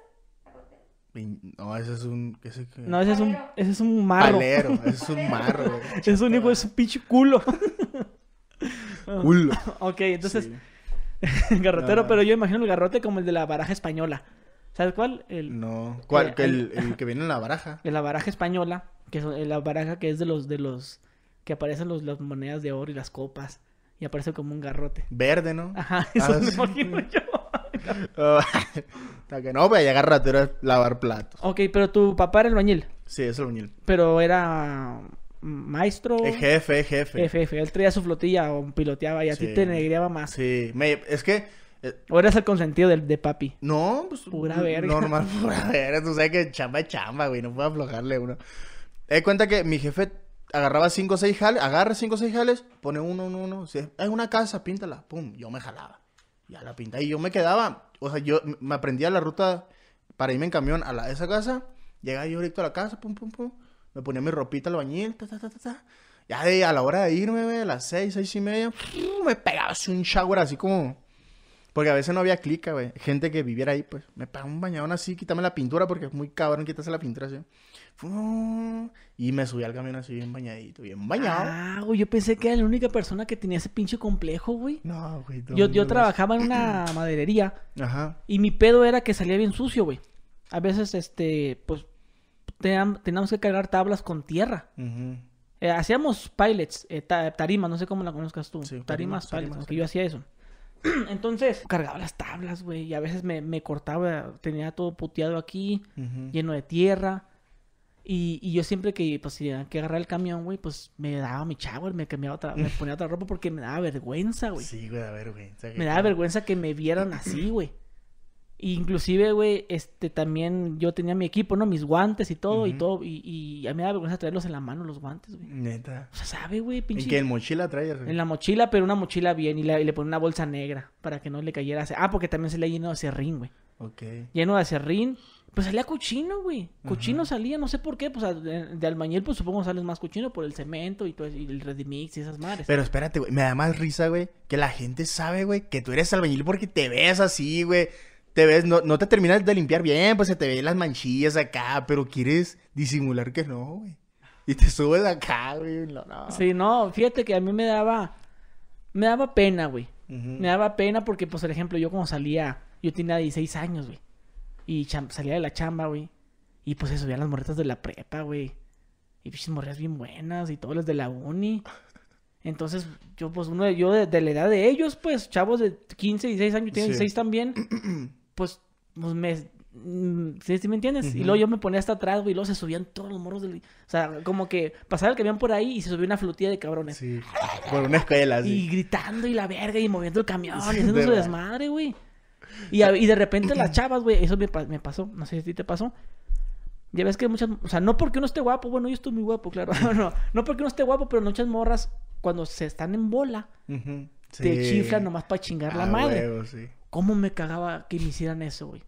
garrotero. No, ese es un. Ese que... No, ese es un, ese es un marro. Palero, ese es un marro, güey. Es un hijo de su pinche culo. Culo. ok, entonces, Sí. garrotero, No. pero yo imagino el garrote como el de la baraja española. ¿Sabes cuál? El, No. ¿Cuál? Eh, Que el, el que viene en la baraja. de la baraja española, que es la baraja que es de los, de los, que aparecen los, las monedas de oro y las copas. Y aparece como un garrote. Verde, ¿no? Ajá, eso Ah, me sí. imagino yo. Está que no, pero ya garrotero es lavar platos. Ok, pero tu papá era albañil, Sí, es el bañil. pero era maestro. Es jefe, es jefe. Jefe, jefe. Él traía su flotilla o piloteaba y a ti te negreaba más. Sí, me- es que. eh, O eras el consentido del, de papi. No, pues. Pura verga. Normal, pura verga. Tú sabes que chamba es chamba, güey. No puedo aflojarle uno. He cuenta que mi jefe agarraba cinco o seis jales, agarra cinco o seis jales, pone uno, uno, uno. Si es una casa, píntala. Pum, yo me jalaba. Ya la pinta. Y yo me quedaba. O sea, yo me aprendía la ruta para irme en camión a la, esa casa. Llegaba yo directo a la casa, pum, pum, pum. Me ponía mi ropita al bañil, ta, ta, ta, ta. Ya de, a la hora de irme, a las seis, seis y media, me pegaba así un shower así como. Porque a veces no había clica, güey. Gente que viviera ahí, pues, me pegaba un bañadón así, quítame la pintura porque es muy cabrón quitarse la pintura así. Y me subí al camión así bien bañadito, bien bañado. Ah, güey, yo pensé que era la única persona que tenía ese pinche complejo, güey. No, güey. Yo, yo trabajaba en una maderería Ajá. y mi pedo era que salía bien sucio, güey. A veces, este, pues, teníam- teníamos que cargar tablas con tierra. Eh, hacíamos pilots, eh, ta- tarimas, no sé cómo la conozcas tú. Sí, tarimas, tarimas, pilots, yo hacía eso. Entonces, cargaba las tablas, güey, y a veces me, me cortaba, tenía todo puteado aquí, lleno de tierra. Y, y yo siempre que, pues, si que agarrar el camión, güey, pues, me daba mi shower, me cambiaba otra, me ponía otra ropa porque me daba vergüenza, güey. Sí, güey, a ver, güey. O sea, que- Me daba vergüenza que me vieran así, güey. Inclusive, güey, este, también yo tenía mi equipo, ¿no? Mis guantes y todo, y todo, y, y a mí me da vergüenza traerlos en la mano, los guantes, güey. Neta. O sea, ¿sabe, güey? ¿En Pinche... qué? ¿En mochila traías? güey? En la mochila, pero una mochila bien, y, la- y le ponía una bolsa negra para que no le cayera... Ah, porque también se le lleno de acerrín, güey. Ok. Lleno de acerrín. Pues salía cochino, güey. Cochino salía, no sé por qué. Pues de, de albañil, pues supongo sales más cochino por el cemento y todo y el Redimix y esas madres. Pero espérate, güey. Me da más risa, güey, que la gente sabe, güey, que tú eres albañil porque te ves así, güey. Te ves, no, no te terminas de limpiar bien, pues se te ven las manchillas acá, pero quieres disimular que no, güey. Y te subes acá, güey. No, no. Sí, no, fíjate que a mí me daba... Me daba pena, güey. Me daba pena porque, pues, por ejemplo, yo como salía, yo tenía 16 años, güey. Y salía de la chamba, güey. Y pues se subían las morretas de la prepa, güey. Y pinches morretas bien buenas y todas las de la uni. Entonces, yo, pues, uno de, yo de, de la edad de ellos, pues, chavos de 15, 16 años, tenía Sí. 16 también, pues, pues me, Mm, ¿Sí, sí me entiendes? Y luego yo me ponía hasta atrás, güey, y luego se subían todos los morros del... O sea, como que pasaba el camión por ahí y se subía una flotilla de cabrones. Sí. Por una escuela, Y sí. gritando y la verga y moviendo el camión y haciendo de su verdad. desmadre, güey. Y, a- y de repente las chavas, güey, eso me, pa- me pasó, no sé si a ti te pasó. Ya ves que muchas, o sea, no porque uno esté guapo, bueno, yo estoy muy guapo, claro. no, no porque uno esté guapo, pero muchas morras, cuando se están en bola, te Sí. chiflan nomás para chingar la Ah, madre. huevo, sí. ¿Cómo me cagaba que me hicieran eso, güey?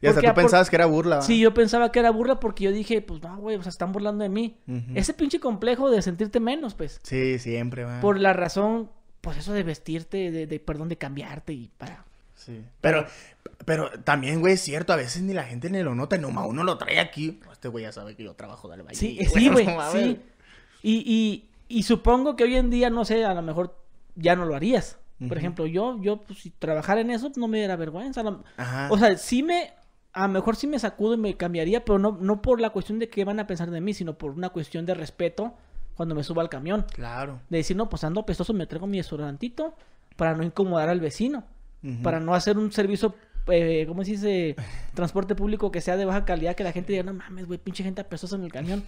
Y hasta Porque tú por- pensabas que era burla, ¿va? Sí, yo pensaba que era burla porque yo dije, pues no, güey, o sea, están burlando de mí. Ese pinche complejo de sentirte menos, pues. Sí, siempre, va. Por la razón, pues eso de vestirte, de, de perdón, de cambiarte y para. Sí. Pero, pero también, güey, es cierto, a veces ni la gente ni lo nota, nomás uno lo trae aquí. Este güey ya sabe que yo trabajo de albañil. Sí, sí, güey, sí. Y, y, y supongo que hoy en día, no sé, a lo mejor ya no lo harías. Por ejemplo, yo, yo, pues, si trabajara en eso, no me diera vergüenza. Ajá. O sea, sí me, a lo mejor sí me sacudo y me cambiaría, pero no, no por la cuestión de qué van a pensar de mí, sino por una cuestión de respeto cuando me suba al camión. claro. De decir, no, pues ando pestoso, me traigo mi desodorantito para no incomodar al vecino. Para no hacer un servicio, eh, ¿cómo se dice? Transporte público que sea de baja calidad, que la gente diga, no mames, güey, pinche gente apestosa en el camión.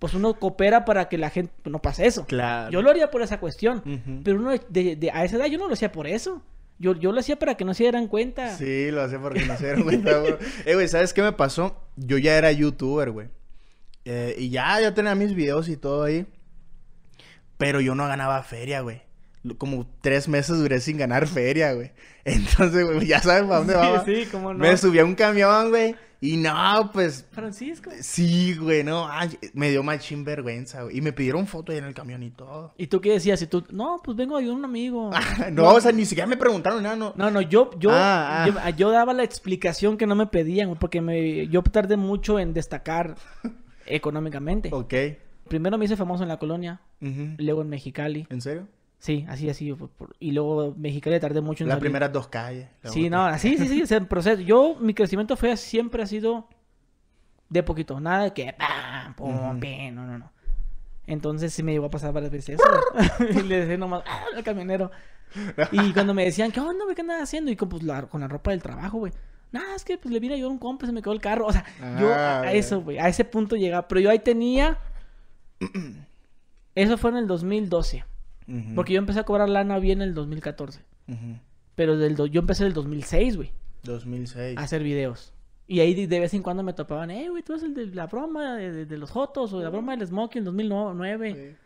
Pues uno coopera para que la gente no pase eso. Claro. Yo lo haría por esa cuestión. Pero uno de, de- a esa edad yo no lo hacía por eso. Yo, yo lo hacía para que no se dieran cuenta. Sí, lo hacía porque no se dieron cuenta, güey. Eh, güey, ¿sabes qué me pasó? Yo ya era youtuber, güey. Eh, y ya, ya tenía mis videos y todo ahí. Pero yo no ganaba feria, güey. Como tres meses duré sin ganar feria, güey. Entonces, güey, ya sabes para dónde va. Sí, sí, cómo no. Me subí a un camión, güey. Y no, pues. Francisco. Sí, güey, no. ay, me dio machín vergüenza, güey. Y me pidieron foto ahí en el camión y todo. ¿Y tú qué decías? Y tú, no, pues vengo a ayudar a un amigo. no, o sea, ni siquiera me preguntaron nada, no. No, no, yo, yo, Ah, ah. yo, yo daba la explicación que no me pedían, güey, porque me, yo tardé mucho en destacar económicamente. Ok. Primero me hice famoso en la colonia, luego en Mexicali. ¿En serio? Sí, así, así. por- por- Y luego Mexicali tardé mucho en Las salir. primeras dos calles. Sí, otra. no, así, sí, sí, el proceso. Yo, mi crecimiento fue, siempre ha sido de poquito, nada de que, pam, pum, pim, no, no, no. Entonces sí me llegó a pasar varias veces eso. y le decía nomás, ah, al camionero. Y cuando me decían, ¿qué onda, güey? ¿Qué andas haciendo? Y con, pues, la, con la ropa del trabajo, güey. Nada, es que pues le vine a ayudar a un compa, se me quedó el carro. O sea, yo a, Ah, a eso, güey, a ese punto llegaba. Pero yo ahí tenía. Eso fue en el 2012. Porque yo empecé a cobrar lana bien en el 2014. Ujú. Pero del do- yo empecé en el 2006, güey, 2006. a hacer videos. Y ahí de, vez en cuando me topaban, eh, güey, tú eres el de la broma de, de- de los Jotos o de la broma del Smokey en 2009.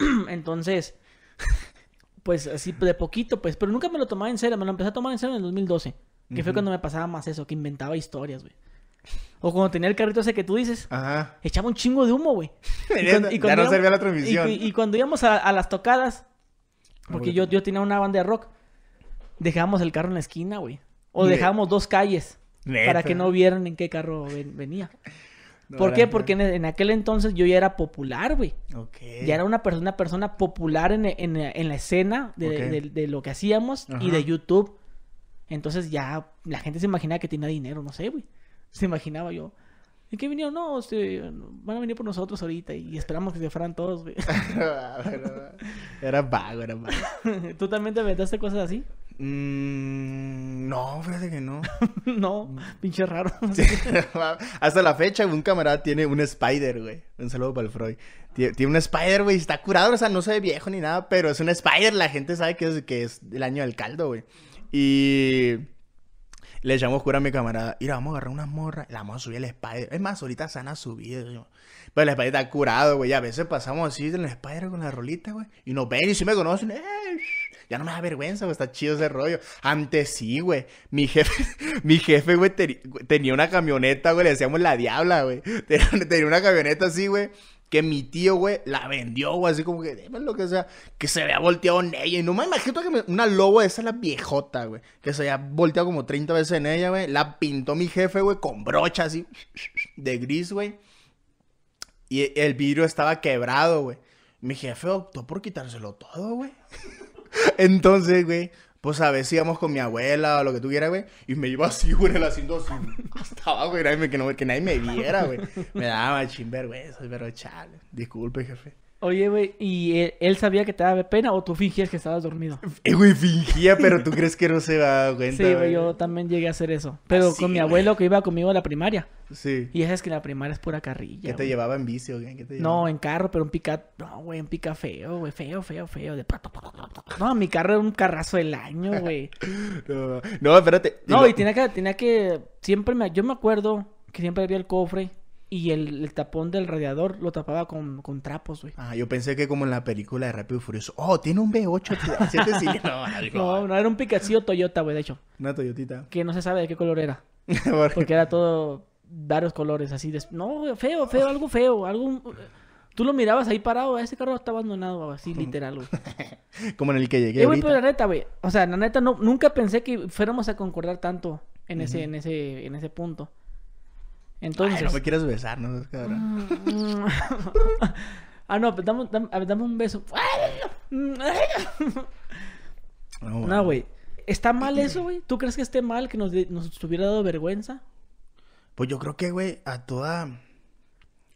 Sí. Entonces, pues así de poquito, pues, pero nunca me lo tomaba en serio, me lo empecé a tomar en serio en el 2012, que fue cuando me pasaba más eso, que inventaba historias, güey. O cuando tenía el carrito ese que tú dices, Ajá. echaba un chingo de humo, güey. Y Ya cuan- no- y ya cuando no servía la y- transmisión. Y, y cuando íbamos a, a las tocadas, porque Abuelo. yo, yo tenía una banda de rock, dejábamos el carro en la esquina, güey. O dejábamos dos calles para que no vieran en qué carro ven- venía. No, ¿Por qué? Porque en, en aquel entonces yo ya era popular, güey. Ya era una persona, una persona popular en, en- en la escena de, de- de lo que hacíamos y de YouTube. Entonces ya la gente se imaginaba que tenía dinero, no sé, güey. Se imaginaba yo. ¿En qué vinieron? No, este, van a venir por nosotros ahorita y esperamos que se fueran todos, güey. era vago, era vago. ¿Tú también te aventaste cosas así? Mm, no, fíjate que no. no, pinche raro. Sí, Hasta la fecha, un camarada tiene un Spider, güey. Un saludo para el Freud. Tie- Tiene un Spider, güey. Está curado, o sea, no se ve viejo ni nada, pero es un Spider. La gente sabe que es, que es el año del caldo, güey. Y le echamos cura a mi camarada. Mira, vamos a agarrar unas morras. La vamos a subir al Spider. Es más, ahorita se subir. yo. Pero el Spider está curado, güey. A veces pasamos así en el Spider con la rolita, güey. Y nos ven y si me conocen. ¡eh! Ya no me da vergüenza, güey. Está chido ese rollo. Antes sí, güey. Mi jefe, mi jefe, güey, tenía una camioneta, güey. Le decíamos la diabla, güey. Tenía una camioneta así, güey. Que mi tío, güey, la vendió, güey. Así como que, lo que sea. Que se había volteado en ella. Y no me imagino que me- una lobo esa, la viejota, güey. Que se había volteado como 30 veces en ella, güey. La pintó mi jefe, güey, con brocha así. De gris, güey. Y el vidrio estaba quebrado, güey. Mi jefe optó por quitárselo todo, güey. Entonces, güey, pues a veces íbamos con mi abuela o lo que tú quieras, güey. Y me iba así, güey, en el asiento así. Hasta abajo, güey, que, no- que nadie me viera, güey. Me daba machín vergüenza, pero chale. Disculpe, jefe. Oye, güey, ¿y él, él sabía que te daba pena o tú fingías que estabas dormido? Eh, güey, fingía, pero tú crees que no se va cuenta, Sí, güey, yo también llegué a hacer eso. Pero Así, con mi abuelo que iba conmigo a la primaria. Sí. Y esa es que la primaria es pura carrilla. ¿Qué te llevaba en vicio, güey? ¿Qué te No, llevaba? en carro, pero un pica... No, güey, un pica feo, güey. Feo, feo, feo. De... No, mi carro era un carrazo del año, güey. No, no, espérate. No, y tenía que, tenía que, siempre me, yo me acuerdo que siempre había el cofre y el, el tapón del radiador lo tapaba con, con trapos, güey. Ah, yo pensé que como en la película de Rápido y Furioso. Oh, tiene un V8. siete cilindros. No. No, no, era un Picachio Toyota, güey, de hecho, Una Toyotita. que no se sabe de qué color era, Porque- era todo varios colores, así de, no, feo, feo, algo feo, algo, tú lo mirabas ahí parado, ese carro está abandonado, así, literal, güey. como en el que llegué Eh, güey, pero la neta, güey, o sea, la neta, no, nunca pensé que fuéramos a concordar tanto en ese, en ese, en ese punto. Entonces... Ay, no me quieres besar, ¿no? Cabrón. Ah, no, pues dame, dame- un beso. No, güey. ¿Está mal eso, güey? ¿Tú crees que esté mal que nos, nos hubiera dado vergüenza? Pues yo creo que, güey, a toda.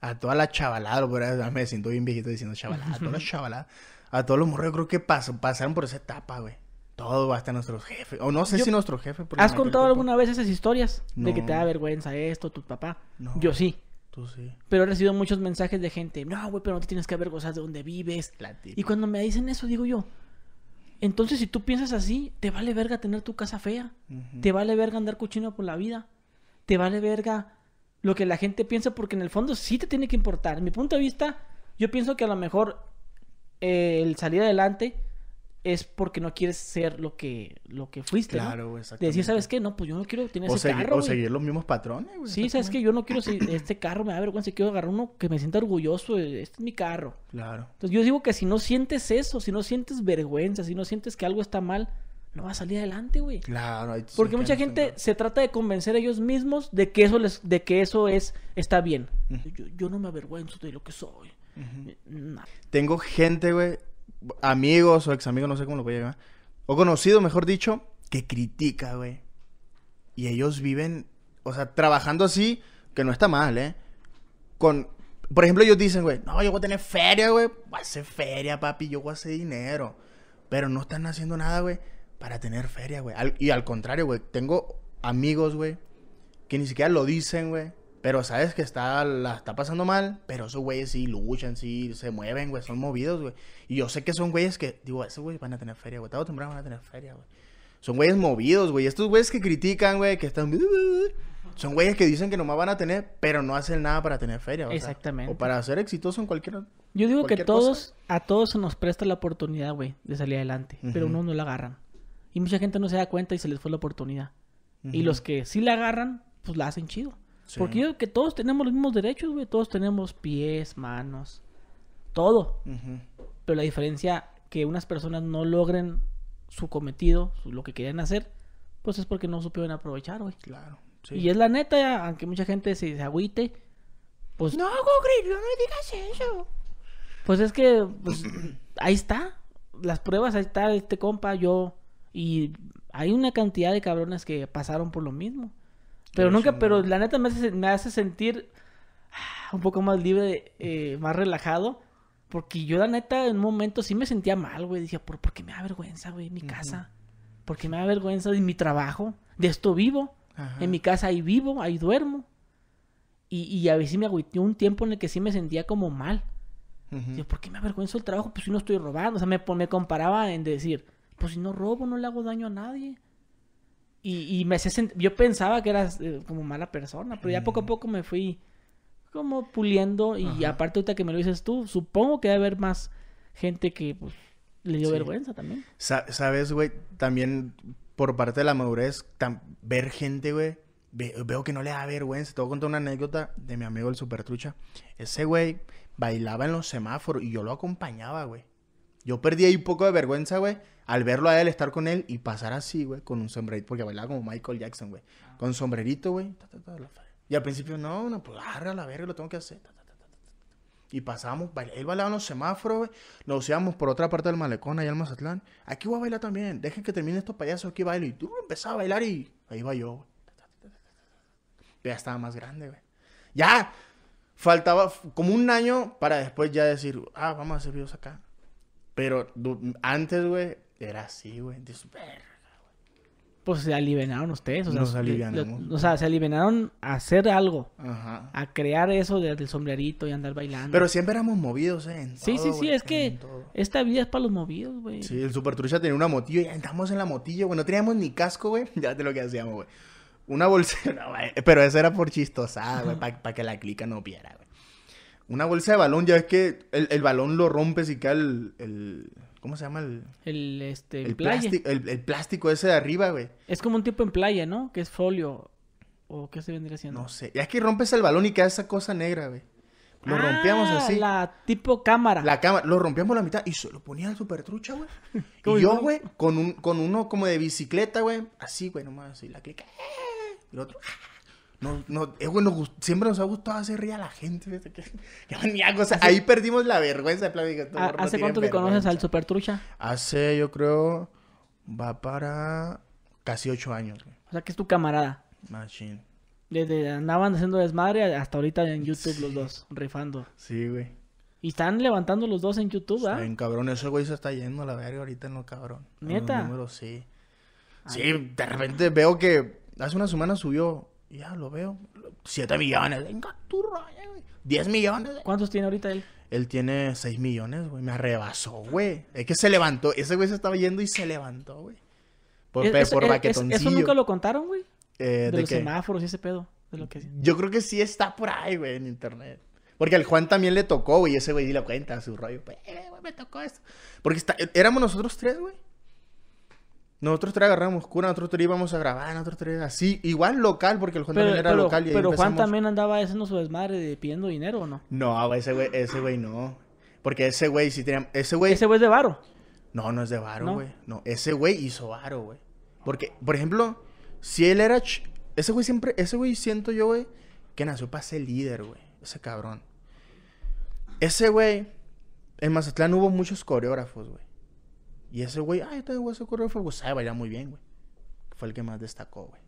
A toda la chavalada, por ahí, me siento bien viejito diciendo chavalada, a toda la chavalada. A todos los morros, yo creo que pasaron por esa etapa, güey. Todo, hasta nuestros jefes. O no sé Yo- si nuestro jefe. ¿Has contado tiempo- alguna vez esas historias? De que te da vergüenza esto, tu papá. No. Yo sí. Tú sí. Pero he recibido muchos mensajes de gente. No, güey, pero no te tienes que avergonzar de dónde vives. La Y cuando me dicen eso, digo yo. Entonces, si tú piensas así, te vale verga tener tu casa fea. Te vale verga andar cochino por la vida. Te vale verga lo que la gente piensa porque en el fondo sí te tiene que importar. En mi punto de vista, yo pienso que a lo mejor eh, el salir adelante es porque no quieres ser lo que, lo que fuiste, ¿no? Claro, De exactamente. decir, ¿sabes qué? No, pues yo no quiero tener O, ese segui- carro, o seguir los mismos patrones, güey. Sí, ¿sabes qué? Yo no quiero seguir este carro, me da vergüenza. Quiero agarrar uno que me sienta orgulloso. Este es mi carro. Claro. Entonces yo digo que si no sientes eso, si no sientes vergüenza, si no sientes que algo está mal, no vas a salir adelante, güey. Claro. Porque que mucha no gente se trata de convencer a ellos mismos de que eso les, de que eso es, está bien. Yo, yo no me avergüenzo de lo que soy. No. Tengo gente, güey, amigos o ex amigos, no sé cómo lo voy a llamar, o conocido, mejor dicho, que critica, güey. Y ellos viven, o sea, trabajando así, que no está mal, ¿eh? Con, por ejemplo, ellos dicen, güey, no, yo voy a tener feria, güey, voy a hacer feria, papi, yo voy a hacer dinero. Pero no están haciendo nada, güey, para tener feria, güey. Y al contrario, güey, tengo amigos, güey, que ni siquiera lo dicen, güey. Pero sabes que está, la está pasando mal, pero esos güeyes sí luchan, sí se mueven, güey, son movidos, güey. Y yo sé que son güeyes que, digo, esos güeyes van a tener feria, güey, tarde o temprano van a tener feria, güey. Son güeyes movidos, güey. Estos güeyes que critican, güey, que están... Son güeyes que dicen que nomás van a tener, pero no hacen nada para tener feria, Exactamente. o para ser exitoso en cualquier... Yo digo que todos, a todos se nos presta la oportunidad, güey, de salir adelante. Pero Ujú. uno no la agarran. Y mucha gente no se da cuenta y se les fue la oportunidad. Y los que sí la agarran, pues la hacen chido. Sí. Porque yo digo que todos tenemos los mismos derechos, güey. Todos tenemos pies, manos, todo. Pero la diferencia que unas personas no logren su cometido, su- lo que querían hacer, pues es porque no supieron aprovechar, güey. Claro. Sí. Y es la neta, aunque mucha gente se, se agüite, pues, No, Gogri, no me digas eso. pues es que pues, ahí está. Las pruebas, ahí está este compa, yo. Y hay una cantidad de cabrones que pasaron por lo mismo. Pero Pero nunca, pero la neta me hace, me hace sentir ah, un poco más libre, eh, más relajado. Porque yo la neta en un momento sí me sentía mal, güey. Decía, ¿por, qué me da vergüenza, güey? Mi casa. ¿Por qué me da vergüenza de mi trabajo? De esto vivo. Ajá. En mi casa ahí vivo, ahí duermo. Y, y a veces me agüité un tiempo en el que sí me sentía como mal. Ujú. Digo, ¿por qué me avergüenzo el trabajo? Pues si no estoy robando. O sea, me, pon- me comparaba en decir, pues si no robo, no le hago daño a nadie. Y, y me sent- yo pensaba que eras eh, como mala persona, pero ya poco a poco me fui como puliendo. Y Ajá. aparte ahorita que me lo dices tú, supongo que debe haber más gente que pues, le dio Sí. vergüenza también. Sa- ¿Sabes, güey? También por parte de la madurez, ver gente, güey. ve- veo que no le da vergüenza. Te voy a contar una anécdota de mi amigo el super trucha. Ese güey bailaba en los semáforos y yo lo acompañaba, güey. Yo perdí ahí un poco de vergüenza, güey, al verlo a él, estar con él y pasar así, güey, con un sombrerito, porque bailaba como Michael Jackson, güey. Con sombrerito, güey. Y al principio, no, no, pues agarra la verga, lo tengo que hacer. ta, ta, ta. Y pasamos, baila- él bailaba en los semáforos, güey. Nos íbamos por otra parte del malecón, allá en Mazatlán. Aquí voy a bailar también. Dejen que termine estos payasos, aquí bailo. Y tú empezaba a bailar y ahí va yo, güey. Ya estaba más grande, güey. Ya, faltaba como un año para después ya decir, ah, vamos a hacer videos acá. Pero antes, güey, era así, güey. Pues se alivianaron ustedes. O sea, Nos alivianamos. o sea, se alivianaron a hacer algo. Ajá. A crear eso de- del sombrerito y andar bailando. Pero siempre éramos movidos, ¿eh? En sí, todo, sí, sí, es que todo. esta vida es para los movidos, güey. Sí, el Super Trucha tenía una motillo y andamos en la motillo, güey. No teníamos ni casco, güey. Ya de lo que hacíamos, güey. Una bolsa, no, güey, pero eso era por chistosada, güey, para que la clica no viera, güey. Una bolsa de balón, ya ves que el, el balón lo rompes y cae el, el- ¿cómo se llama? El, El, este, el, playa. plástico, el, el plástico ese de arriba, güey. Es como un tipo en playa, ¿no? Que es folio. ¿O qué se vendría haciendo? No sé. Ya es que rompes el balón y queda esa cosa negra, güey. Lo rompíamos Ah, así. La... La tipo cámara. cámara, lo rompíamos la mitad y se lo ponía al super trucha, güey. ¿Cómo y yo, güey, con, un, con uno como de bicicleta, güey. Así, güey, nomás así. La clica. Y el otro. No, no, eh, gust- siempre nos ha gustado hacer reír a la gente. que- Qué maníaco, o sea, ahí perdimos la vergüenza. dije, "Estos Ah, ¿Hace cuánto que conoces al vergüenza". super trucha? Hace, yo creo, va para casi ocho años, güey. O sea, que es tu camarada. Machine. Desde andaban haciendo desmadre hasta ahorita en YouTube los dos, rifando. Sí, güey. Y están levantando los dos en YouTube, ¿ah? bien cabrón, ese güey se está yendo a la verga ahorita en lo cabrón. En los ¿Neta? números, sí. Sí, de repente veo que hace una semana subió, ya lo veo, 7 millones. Venga, güey. 10 millones. ¿Cuántos tiene ahorita él? Él tiene 6 millones, güey. Me arrebasó, güey. Es que se levantó. Ese güey se estaba yendo y se levantó, güey. Por, Es- por es- baquetoncillo. ¿Eso nunca lo contaron, güey? Eh, De, ¿de los qué? semáforos y ese pedo. De lo que... Yo creo que sí está por ahí, güey, en internet. Porque al Juan también le tocó, güey, ese güey sí le cuenta su rollo. Pues, eh, güey, me tocó esto. Porque está- éramos nosotros tres, güey. Nosotros tres agarramos cura, nosotros tres íbamos a grabar, nosotros tres así. Igual local, porque el Juan Pero, también era pero- local. Y ahí pero Juan también andaba haciendo su desmadre de pidiendo dinero, ¿o no? No, ese güey, ese güey no. Porque ese güey sí tenía... Ese güey... Ese güey es de varo. No, no es de varo, ¿No? güey. No, ese güey hizo varo, güey. Porque, por ejemplo, si él era... ch- Ese güey siempre... Ese güey siento yo, güey, que nació para ser líder, güey. Ese cabrón. Ese güey... En Mazatlán hubo muchos coreógrafos, güey. Y ese güey, ay, yo también voy a ser coreógrafo, pues sabe bailar muy bien, güey. Fue el que más destacó, güey.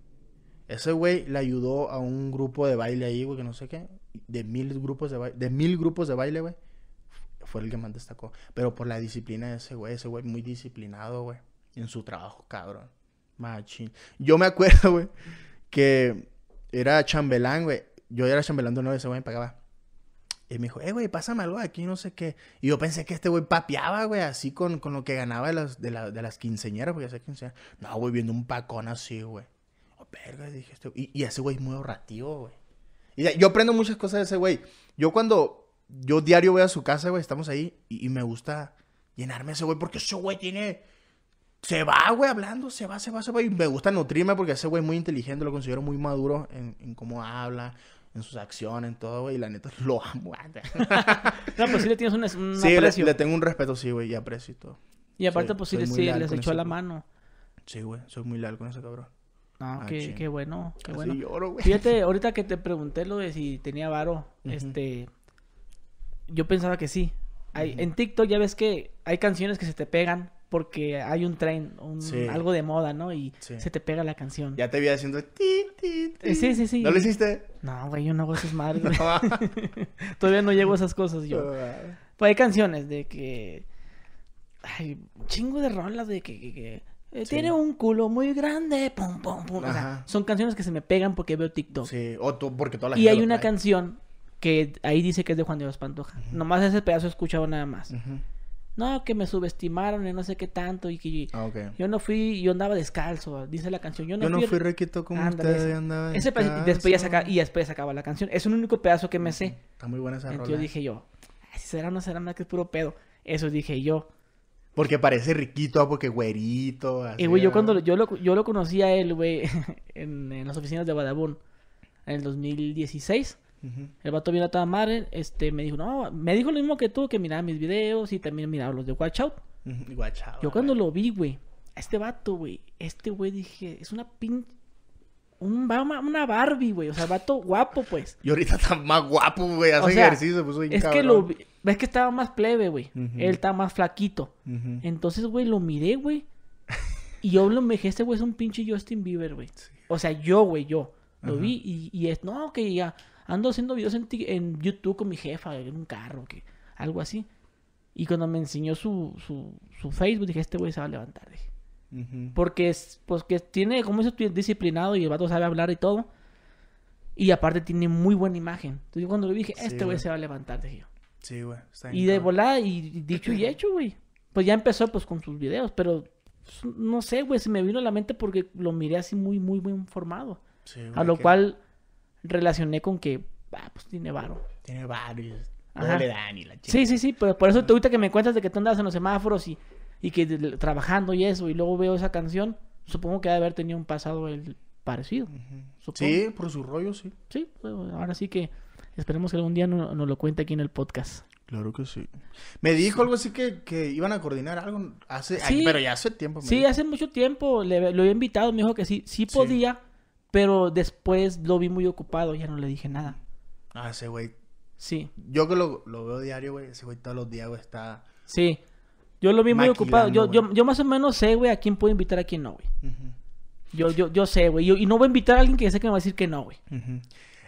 Ese güey le ayudó a un grupo de baile ahí, güey, que no sé qué. De mil grupos de baile, de mil grupos de baile, güey. Fue el que más destacó. Pero por la disciplina de ese güey, ese güey muy disciplinado, güey. En su trabajo, cabrón. Machín. Yo me acuerdo, güey, que era chambelán, güey. Yo era chambelán de nuevo, ese güey me pagaba. Y me dijo, eh, güey, pásame algo aquí, no sé qué. Y yo pensé que este güey papeaba, güey, así con, con lo que ganaba de las, de, la- de las quinceñeras, porque sé quinceañeras. No, güey, viendo un pacón así, güey. Oh, verga, dije, este... y, y ese güey es muy ahorrativo, güey. Y yo aprendo muchas cosas de ese güey. Yo cuando, yo diario voy a su casa, güey, estamos ahí, y, y me gusta llenarme ese güey, porque ese güey tiene... Se va, güey, hablando, se va, se va, se va. Y me gusta nutrirme porque ese güey es muy inteligente, lo considero muy maduro en, en cómo habla, en sus acciones, en todo, güey. Y la neta, lo amo. No, pues sí le tienes un, un Sí, le, aprecio. le tengo un respeto, sí, güey, y aprecio y todo. Y aparte, soy- pues sí, soy sí, les echó la mano. Sí, güey, soy muy leal con ese cabrón. No, Ah, qué, bueno, qué Casi bueno. lloro, güey. Fíjate, ahorita que te pregunté lo de si tenía varo, este... Yo pensaba que sí. Hay. En TikTok ya ves que hay canciones que se te pegan porque hay un tren, un, Sí. algo de moda, ¿no? Y Sí. se te pega la canción. Ya te vi haciendo... ti, ti, ti. Sí, sí, sí. ¿No lo hiciste? No, güey, yo no hago esas madres. Todavía no llego a esas cosas yo. Pues hay canciones de que. Ay, chingo de rolas de que. que- que, eh, Sí. Tiene un culo muy grande. Pum, pum, pum. O sea, Ajá. son canciones que se me pegan porque veo TikTok. Sí, o tú, porque toda la y gente hay lo una trae. canción que ahí dice que es de Juan Diego Pantoja. Nomás ese pedazo he escuchado nada más. Ujú. No, que me subestimaron y no sé qué tanto. Y que Ah, yo no fui, yo andaba descalzo. Dice la canción. Yo no Yo no fui. fui requito como Ándale, usted andaba ese y después ya y después se acaba la canción. Es un único pedazo que me sé. Está muy buena esa Entonces rola. yo dije yo, "Ay, si será o no será, nada que es puro pedo. Eso dije yo. Porque parece riquito, porque güerito. Así, Y güey, yo cuando lo- yo lo, yo lo conocí a él, güey, en, en las oficinas de Badabun, en el 2016. Ujú. El vato vino a toda madre, este, me dijo, no, me dijo lo mismo que tú, que miraba mis videos y también miraba los de Watch Out. Ujú, Guachaba, Yo cuando lo vi, güey, a este vato, güey, este güey dije, es una pin... Un, una Barbie, güey, o sea, vato guapo, pues. Y ahorita está más guapo, güey. Hace O sea, ejercicio, pues soy Es que lo vi- ves que estaba más plebe, güey. Ujú. Él estaba más flaquito. Entonces, güey, lo miré, güey. Y yo lo me dije, este güey es un pinche Justin Bieber, güey. O sea, yo, güey, yo. Lo vi y, y es, no, que ya. Ando haciendo videos en, en YouTube con mi jefa, en un carro, que algo así. Y cuando me enseñó su, su, su Facebook, dije, este güey se va a levantar. Dije. Ujú. Porque es, pues que tiene, como dices, tú, disciplinado y el vato sabe hablar y todo. Y aparte tiene muy buena imagen. Entonces yo cuando le dije, Sí, este güey güey. se va a levantar, dije yo. Sí, güey. Y de volada, y dicho y hecho, güey. Pues ya empezó pues con sus videos, pero pues, no sé, güey, se me vino a la mente porque lo miré así muy, muy, muy informado. Sí, güey, A lo que cual relacioné con que, ah, pues tiene varo. Tiene varios. Ajá. No le dan ni la chica. Sí, sí, sí, pero por eso te ahorita que me cuentas de que tú andabas en los semáforos y, y que trabajando y eso, y luego veo esa canción, supongo que ha de haber tenido un pasado el parecido. Supongo. Sí, por su rollo, sí. Sí, bueno, ahora sí que esperemos que algún día no- nos lo cuente aquí en el podcast. Claro que sí. Me dijo algo así que, que iban a coordinar algo hace... ay, pero ya hace tiempo. me Sí, dijo. hace mucho tiempo le, lo había invitado, me dijo que sí, sí podía, pero después lo vi muy ocupado, ya no le dije nada. Ah, ese güey. Sí, Yo que lo, lo veo diario, güey. Ese güey todos los días, güey, está... sí. Yo lo vi muy ocupado. Yo, yo, yo más o menos sé, güey, a quién puedo invitar, a quién no, güey. Yo, yo, yo sé, güey. Y no voy a invitar a alguien que sé que me va a decir que no, güey.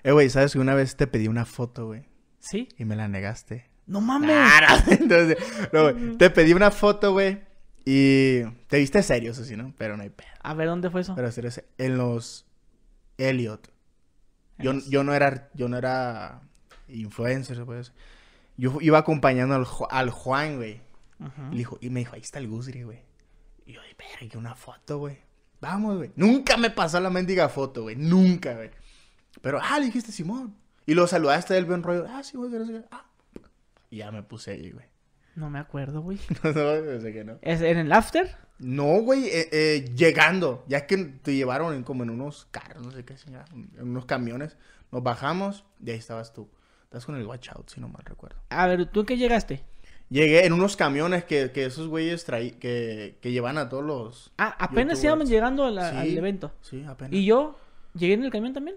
Eh, güey, ¿sabes que una vez te pedí una foto, güey? ¿Sí? Y me la negaste. No mames. Ah, no, Entonces, no, güey. Te pedí una foto, güey. Y te viste serio, eso sí, ¿no? Pero no hay pedo. A ver, ¿dónde fue eso? Pero serio, se- en los Elliot. Yo, yo no era, yo no era influencer, se puede decir. Yo iba acompañando al, al Juan, güey. Y, dijo, y me dijo, ahí está el Gusri, güey. Y yo, espera, que una foto, güey. Vamos, güey. Nunca me pasó la mendiga foto, güey. Nunca, güey. Pero, ah, le dijiste Simón. Y lo saludaste del buen rollo. Ah, sí, güey, qué. Ah. Y ya me puse ahí, güey. No me acuerdo, güey. no, sé que no. ¿Es en el after? No, güey, eh, eh, llegando. Ya que te llevaron en, como en unos carros, no sé qué, señora, en unos camiones. Nos bajamos y ahí estabas tú. Estás con el watch out, si no mal recuerdo. A ver, ¿tú en qué llegaste? Llegué en unos camiones que, que esos güeyes traí, que, que llevan a todos los... Ah, apenas YouTubers. íbamos llegando a la- Sí. al evento. Sí, apenas. ¿Y yo? ¿Llegué en el camión también?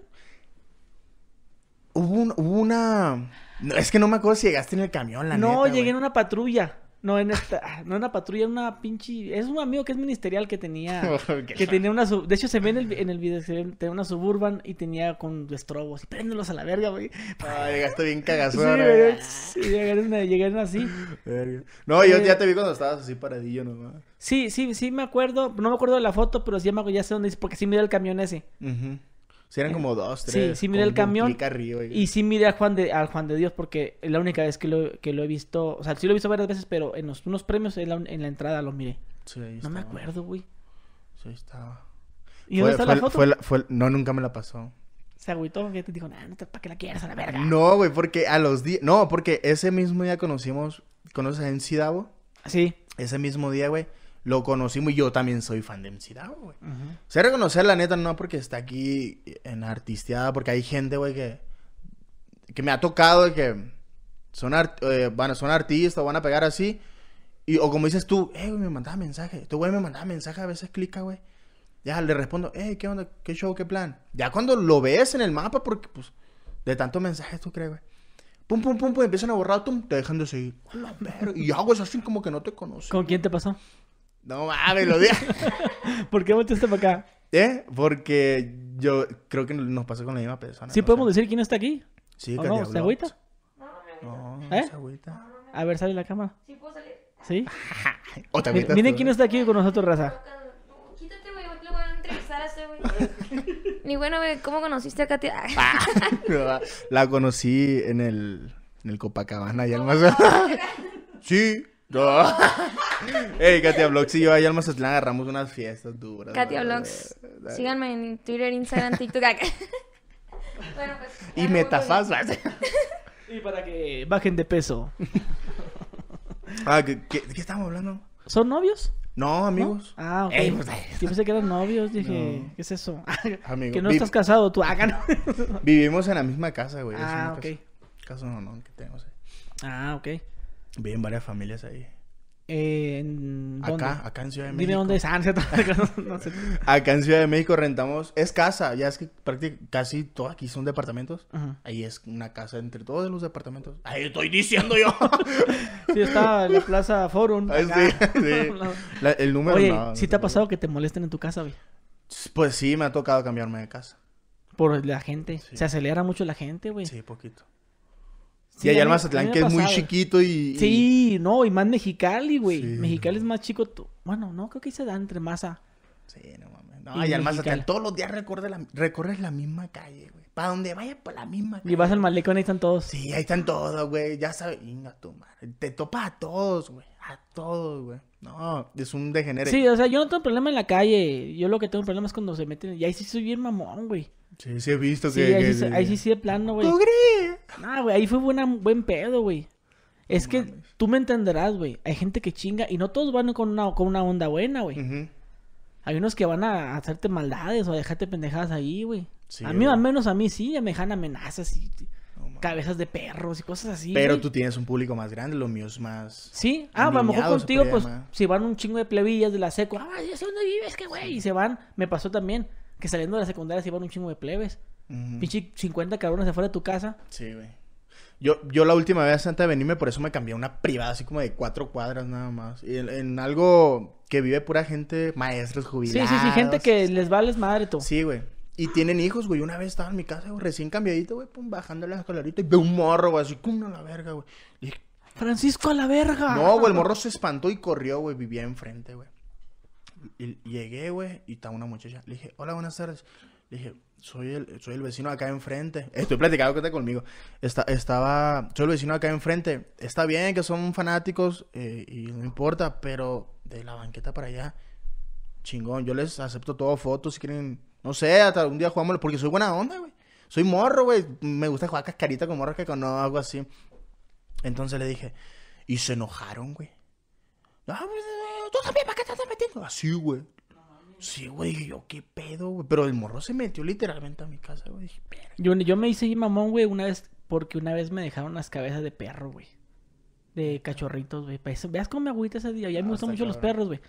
Hubo, un- hubo una... no, es que no me acuerdo si llegaste en el camión, la no, neta, llegué güey. en una patrulla. No, en esta, ah, no en una patrulla, en una pinche... Es un amigo que es ministerial que tenía... Qué que tenía una... sub- De hecho, se ve en el, en el video, se ve, tenía una Suburban y tenía con estrobos. Préndelos a la verga, güey. Ah, llegaste bien cagazón. sí, llegaron, llegaron así. Verga. No, yo Eh, ya te vi cuando estabas así paradillo nomás. Sí, sí, sí me acuerdo. No me acuerdo de la foto, pero sí me acuerdo, ya sé dónde es, porque sí miré el camión ese. Ujú. Sí, eran como dos, Sí, tres. sí miré con el camión Y sí miré al Juan de, al Juan de Dios porque es la única vez que lo, que lo he visto. O sea, sí lo he visto varias veces, pero en los, unos premios en la, en la entrada lo miré. Sí, ahí No me acuerdo, güey. Sí, ahí estaba. ¿Y dónde está la foto? fue la- fue- no, nunca me la pasó. Se agüitó que te dijo, nah, no te, ¿para qué la quieres a la verga? No, güey, porque a los días... No, porque ese mismo día conocimos... ¿Conoces a MC Davo? Sí. Ese mismo día, güey, lo conocimos y yo también soy fan de MC Davo, güey. Ujú. Sé reconocer la neta, no porque está aquí en artisteada, porque hay gente, güey, que... Que me ha tocado de que... Son, art- eh, van, son artistas o van a pegar así. Y, o como dices tú, eh, güey, me mandaba mensaje. Este güey me mandaba mensaje, a veces clica, güey. Ya le respondo, eh, ¿qué onda? ¿Qué show? ¿Qué plan? Ya cuando lo ves en el mapa, porque, pues, de tantos mensajes, tú crees, güey. Pum, pum, pum, pum, empiezan a borrar, tum, te dejan de seguir. A. Y hago eso así como que no te conocen. ¿Con quién te pasó? No mames, lo dije. ¿Por qué volteaste para acá? ¿Eh? Porque yo creo que nos pasó con la misma persona. ¿Sí no podemos decir quién está aquí? Sí, ¿O Katia no? ¿Se Vlogs. agüita? No, no me No, ¿Eh? no se agüita. A ver, sale la cámara. ¿Sí puedo salir? ¿Sí? O te Miren, agüitas miren tú, quién ¿eh? está aquí con nosotros, raza. Quítate, güey, lo voy a entrevistar a este güey. Ni bueno, güey, ¿cómo conociste a Katia? La conocí en el, en el Copacabana y Almas. sí. No. Ey, Katia Vlogs y yo allá en Mazatlán agarramos unas fiestas duras. Katia ¿no? Vlogs. Síganme en Twitter, Instagram, TikTok. bueno, pues. Y Metafaz. Y para que bajen de peso. ah, ¿qué, qué, ¿de qué estamos hablando? ¿Son novios? No, ¿No? amigos. Ah, ok. Ey, pues, Yo pensé que eran novios, dije, No. ¿qué es eso? Amigo. que no estás casado, tú hagan. Vivimos en la misma casa, güey. ah, ok. Casa no, no, que tenemos ahí. Ah, ok. Viven varias familias ahí. Eh, ¿en dónde? Acá, acá en Ciudad de Dime México. dónde es. Ah, no, es cierto. no sé. Acá en Ciudad de México rentamos, es casa, ya es que prácticamente casi todo aquí son departamentos. Ajá. Ahí es una casa entre todos los departamentos. Ahí estoy diciendo yo. Sí, está en la Plaza Forum. Sí. La- el número Oye, no, no ¿sí sé te ha pasado que te molesten en tu casa, güey? Pues sí, me ha tocado cambiarme de casa. Por la gente. Sí. Se acelera mucho la gente, güey. Sí, poquito. Sí, y allá el Mazatlán, que es muy chiquito y... y- Sí, no, y más Mexicali, güey. Sí, Mexicali es más chico. Bueno, no, creo que se da entre masa. Sí, no mames. No, Y allá el. Mazatlán, todos los días recorres la, recorres la misma calle, güey. Para donde vayas, por la misma calle. Y vas al malecón y están todos. Sí, ahí están todos, güey. Ya sabes. Inga tu madre. Te topas a todos, güey. A todos, güey. No, es un degenere. Sí, o sea, yo no tengo problema en la calle. Yo lo que tengo problema es cuando se meten. Y ahí sí soy bien mamón, güey. Sí, sí he visto Sí, que... ahí, que- sí, ahí sí sí de plano, güey. ¿Tú crees? Ah, güey, ahí fue buena, buen pedo, güey. Es No que mames. tú me entenderás, güey. Hay gente que chinga y no todos van con una, con una onda buena, güey. Hay unos que van a hacerte maldades o a dejarte pendejadas ahí, güey. Sí, a mí, al menos a mí sí, ya me dejan amenazas y. cabezas de perros y cosas así. Pero güey. tú tienes un público más grande, lo mío es más... Sí, ah, a lo mejor contigo, pues, llamar. si van un chingo de plebillas de la seco, ah, ya sé dónde vives, qué güey, y se van, me pasó también, que saliendo de la secundaria se iban un chingo de plebes, pinche 50 cabrones afuera de tu casa, Sí, güey. Yo, yo la última vez antes de venirme, por eso me cambié a una privada, así como de cuatro cuadras nada más. Y en, en algo que vive pura gente, maestros sí, jubilados. sí, sí, gente que les vales madre tú, Sí, güey. Y tienen hijos, güey. Una vez estaba en mi casa, güey, recién cambiadito, güey, pum, bajando la escalerita y veo un morro, güey, así, cum, a la verga, güey. Le dije, Francisco a la verga, no, güey, el morro se espantó y corrió, güey, vivía enfrente, güey. Y llegué, güey, y estaba una muchacha. Le dije, hola, buenas tardes. Le dije, soy el, soy el vecino acá enfrente. Estoy platicando está conmigo. Está, estaba, soy el vecino acá enfrente. Está bien que son fanáticos eh, y no importa, pero de la banqueta para allá, chingón. Yo les acepto todo fotos si quieren. No sé, hasta un día jugamos porque soy buena onda, güey. Soy morro, güey. Me gusta jugar cascarita con morro que con algo así. Entonces le dije, y se enojaron, güey. Ah, pues, eh, tú también, ¿para qué te estás metiendo? Así, güey. Sí, güey, dije yo, qué pedo, güey. Pero el morro se metió literalmente a mi casa, güey. Dije, yo, yo me hice mamón, güey, una vez, porque una vez me dejaron las cabezas de perro, güey, de cachorritos, güey, pues, veas cómo me agüita ese día, ya me Ah, gustan mucho los perros, güey,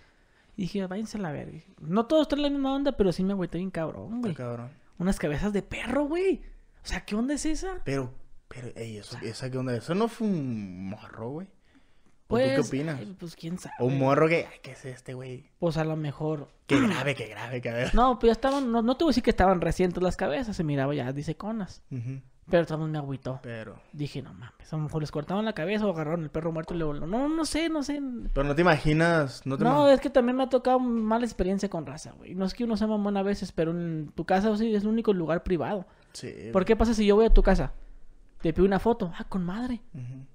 y dije, váyanse a la verga, no todos traen la misma onda, pero sí me agüité bien cabrón, güey, cabrón. unas cabezas de perro, güey, o sea, ¿qué onda es esa? Pero, pero, ey, eso, esa qué onda. Eso no fue un morro, güey. ¿O Pues, ¿Tú qué opinas? ay, pues quién sabe. O un morro que, ay, ¿qué es este, güey? Pues a lo mejor. Qué grave, qué grave, grave. No, pues ya estaban, no, no te voy a decir que estaban recientes las cabezas, se miraba ya diseconas. Ujú. Pero también me agüitó. Pero, Dije, no mames, a lo mejor les cortaban la cabeza o agarraron el perro muerto y le volaron. No, no sé, no sé. pero no te imaginas, no te No, ima- es que también me ha tocado mala experiencia con raza, güey. No es que uno sea mamón a veces, pero en tu casa sí es el único lugar privado. Sí. ¿Por qué pasa si yo voy a tu casa? Te pido una foto. Ah, con madre.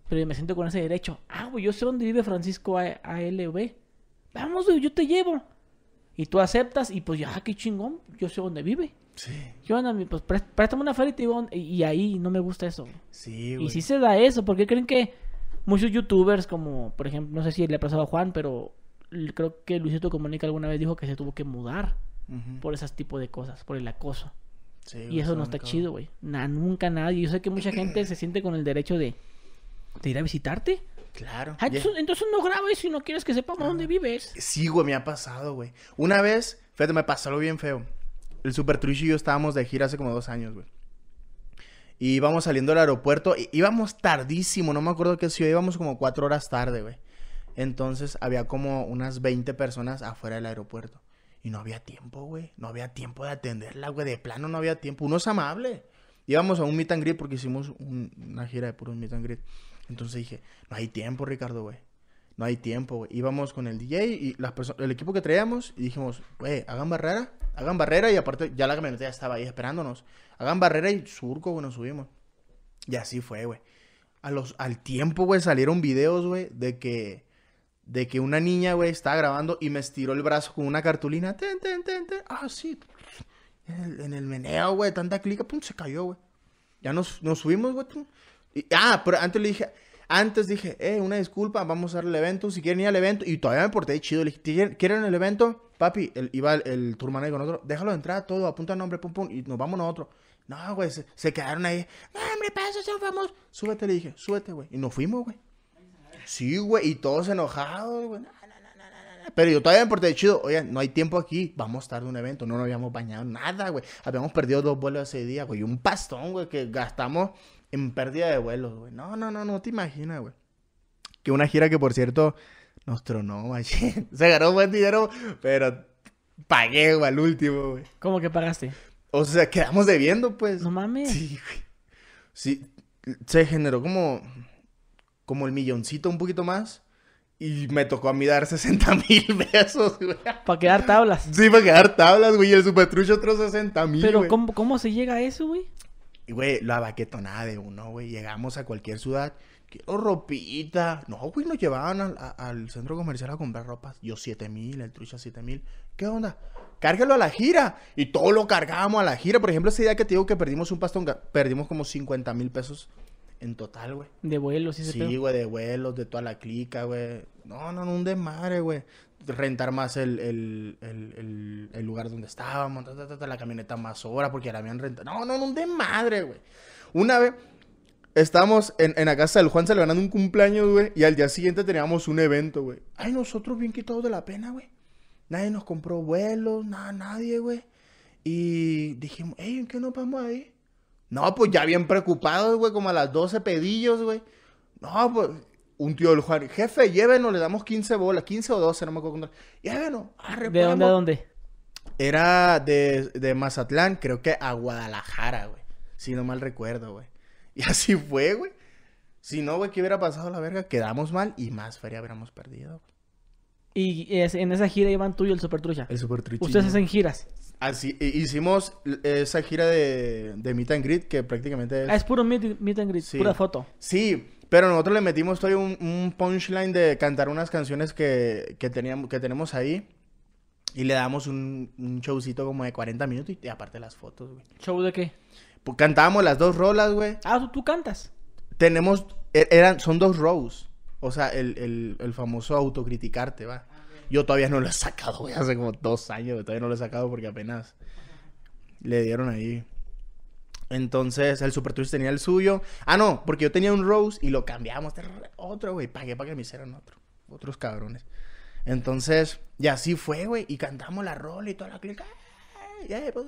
Pero me siento con ese derecho. Ah, güey, yo sé dónde vive Francisco A- ALV. Vamos, güey, yo te llevo. Y tú aceptas y pues ya, qué chingón. Yo sé dónde vive. Sí. ¿Qué onda? Pues pré- préstame una feria y ahí no me gusta eso. güey. Sí, Y sí se da eso. porque creen que muchos youtubers como, por ejemplo, no sé si le ha pasado a Juan, pero creo que Luisito Comunica alguna vez dijo que se tuvo que mudar por ese tipo de cosas, por el acoso. Sí, Y güey, eso no está cabrón. chido, güey. Nunca nadie. Yo sé que mucha gente se siente con el derecho de, de ir a visitarte. Claro. Ah, entonces no grabes si no quieres que sepamos dónde vives. Sí, güey, me ha pasado, güey. Una vez, fíjate, me pasó algo bien feo. El Super y yo estábamos de gira hace como dos años, güey. Y íbamos saliendo del aeropuerto. y íbamos tardísimo, no me acuerdo qué ciudad. Íbamos como cuatro horas tarde, güey. Entonces había como unas 20 personas afuera del aeropuerto. Y no había tiempo, güey. No había tiempo de atenderla, güey. De plano no había tiempo. Uno es amable. Íbamos a un meet and greet porque hicimos un- una gira de puros meet and greet. Entonces dije, no hay tiempo, Ricardo, güey. No hay tiempo, güey. Íbamos con el DJ y el equipo que traíamos y dijimos, güey, hagan barrera, hagan barrera y aparte ya la camioneta ya estaba ahí esperándonos. Hagan barrera y surco, güey, nos subimos. Y así fue, güey. Al tiempo, güey, salieron videos, güey, de que, de que una niña, güey, estaba grabando y me estiró el brazo con una cartulina. Ten, ten, ten, ten. Ah, sí. En el, en el meneo, güey, tanta clica, pum, se cayó, güey. Ya nos, nos subimos, güey. ah, pero antes le dije, antes dije, eh, una disculpa, vamos a hacer el evento, si quieren ir al evento. Y todavía me porté chido. Le dije, "¿Quieren- ¿quieren el evento? Papi, el, iba el, el tour con otro, déjalo entrar todo, apunta el nombre, pum, pum, y nos vamos nosotros. No, güey, se, quedaron ahí. No, hombre, para eso son famosos. Súbete, le dije, súbete, güey. Y nos fuimos, güey. Sí, güey, y todos enojados, güey. No, no, no, no, no. Pero yo todavía me porté chido. Oye, no hay tiempo aquí. Vamos tarde un evento. No nos habíamos bañado nada, güey. Habíamos perdido dos vuelos ese día, güey. Y un pastón, güey, que gastamos en pérdida de vuelos, güey. No, no, no, no te imaginas, güey. Que una gira que, por cierto, nos tronó, güey. Se ganó buen dinero, pero pagué, güey, al último, güey. ¿Cómo que pagaste? O sea, quedamos debiendo, pues. No mames. Sí, güey. Sí, se generó como, como el milloncito un poquito más. Y me tocó a mí dar 60 mil pesos, güey. Para quedar tablas. Sí, para quedar tablas, güey. Y el supertrucho otros 60 mil, Pero güey. ¿cómo, ¿cómo se llega a eso, güey? Y, güey, la baquetonada de uno, güey. Llegamos a cualquier ciudad. Quiero ropita. No, güey, nos llevaban al, a- al centro comercial a comprar ropas. Yo 7 mil, el trucho 7 mil. ¿Qué onda? Cárgalo a la gira. Y todo lo cargábamos a la gira. Por ejemplo, ese día que te digo que perdimos un pastón, perdimos como 50 mil pesos en total, güey. De vuelos Sí, pedo. güey, de vuelos, de toda la clica, güey. No, no, no, un desmadre, güey. Rentar más el, el, el, el, el lugar donde estábamos, ta, ta, ta, ta, la camioneta más hora porque la habían rentado. No, no, no, un desmadre, güey. Una vez estábamos en, en la casa del Juan celebrando un cumpleaños, güey, y al día siguiente teníamos un evento, güey. Ay, nosotros bien quitados de la pena, güey. Nadie nos compró vuelos, nada, nadie, güey. Y dijimos, hey, ¿en qué nos vamos ahí? No, pues ya bien preocupados, güey, como a las 12 pedillos, güey. No, pues un tío del Juan, jefe, llévenos, le damos 15 bolas, 15 o 12, no me acuerdo. Llévenos. arre, ¿De dónde a vamos. dónde? Era de, de Mazatlán, creo que a Guadalajara, güey. Si no mal recuerdo, güey. Y así fue, güey. Si no, güey, ¿qué hubiera pasado la verga? Quedamos mal y más feria hubiéramos perdido. güey. Y es- en esa gira iban tú y el Super Trucha. El super trichillo. Ustedes hacen giras. Así, hi- hicimos esa gira de, de Meet and Greet que prácticamente es... Ah, es puro meet, meet and greet, Sí. pura foto. Sí, pero nosotros le metimos todavía un, un punchline de cantar unas canciones que, que, teníamos, que tenemos ahí. Y le damos un, un showcito como de 40 minutos y, aparte las fotos, güey. ¿Show de qué? Pues cantábamos las dos rolas, güey. Ah, tú, tú cantas. Tenemos, e- eran, son dos rows. O sea, el, el, el famoso autocriticarte, va. Yo todavía no lo he sacado, güey. Hace como dos años, güey, todavía no lo he sacado porque apenas le dieron ahí. Entonces, el Super Twist tenía el suyo. Ah, no, porque yo tenía un Rose y lo cambiamos. Otro, güey. Pagué para que me hicieran otro. Otros cabrones. Entonces, y así fue, güey. Y cantamos la rola y toda la clica. Pues,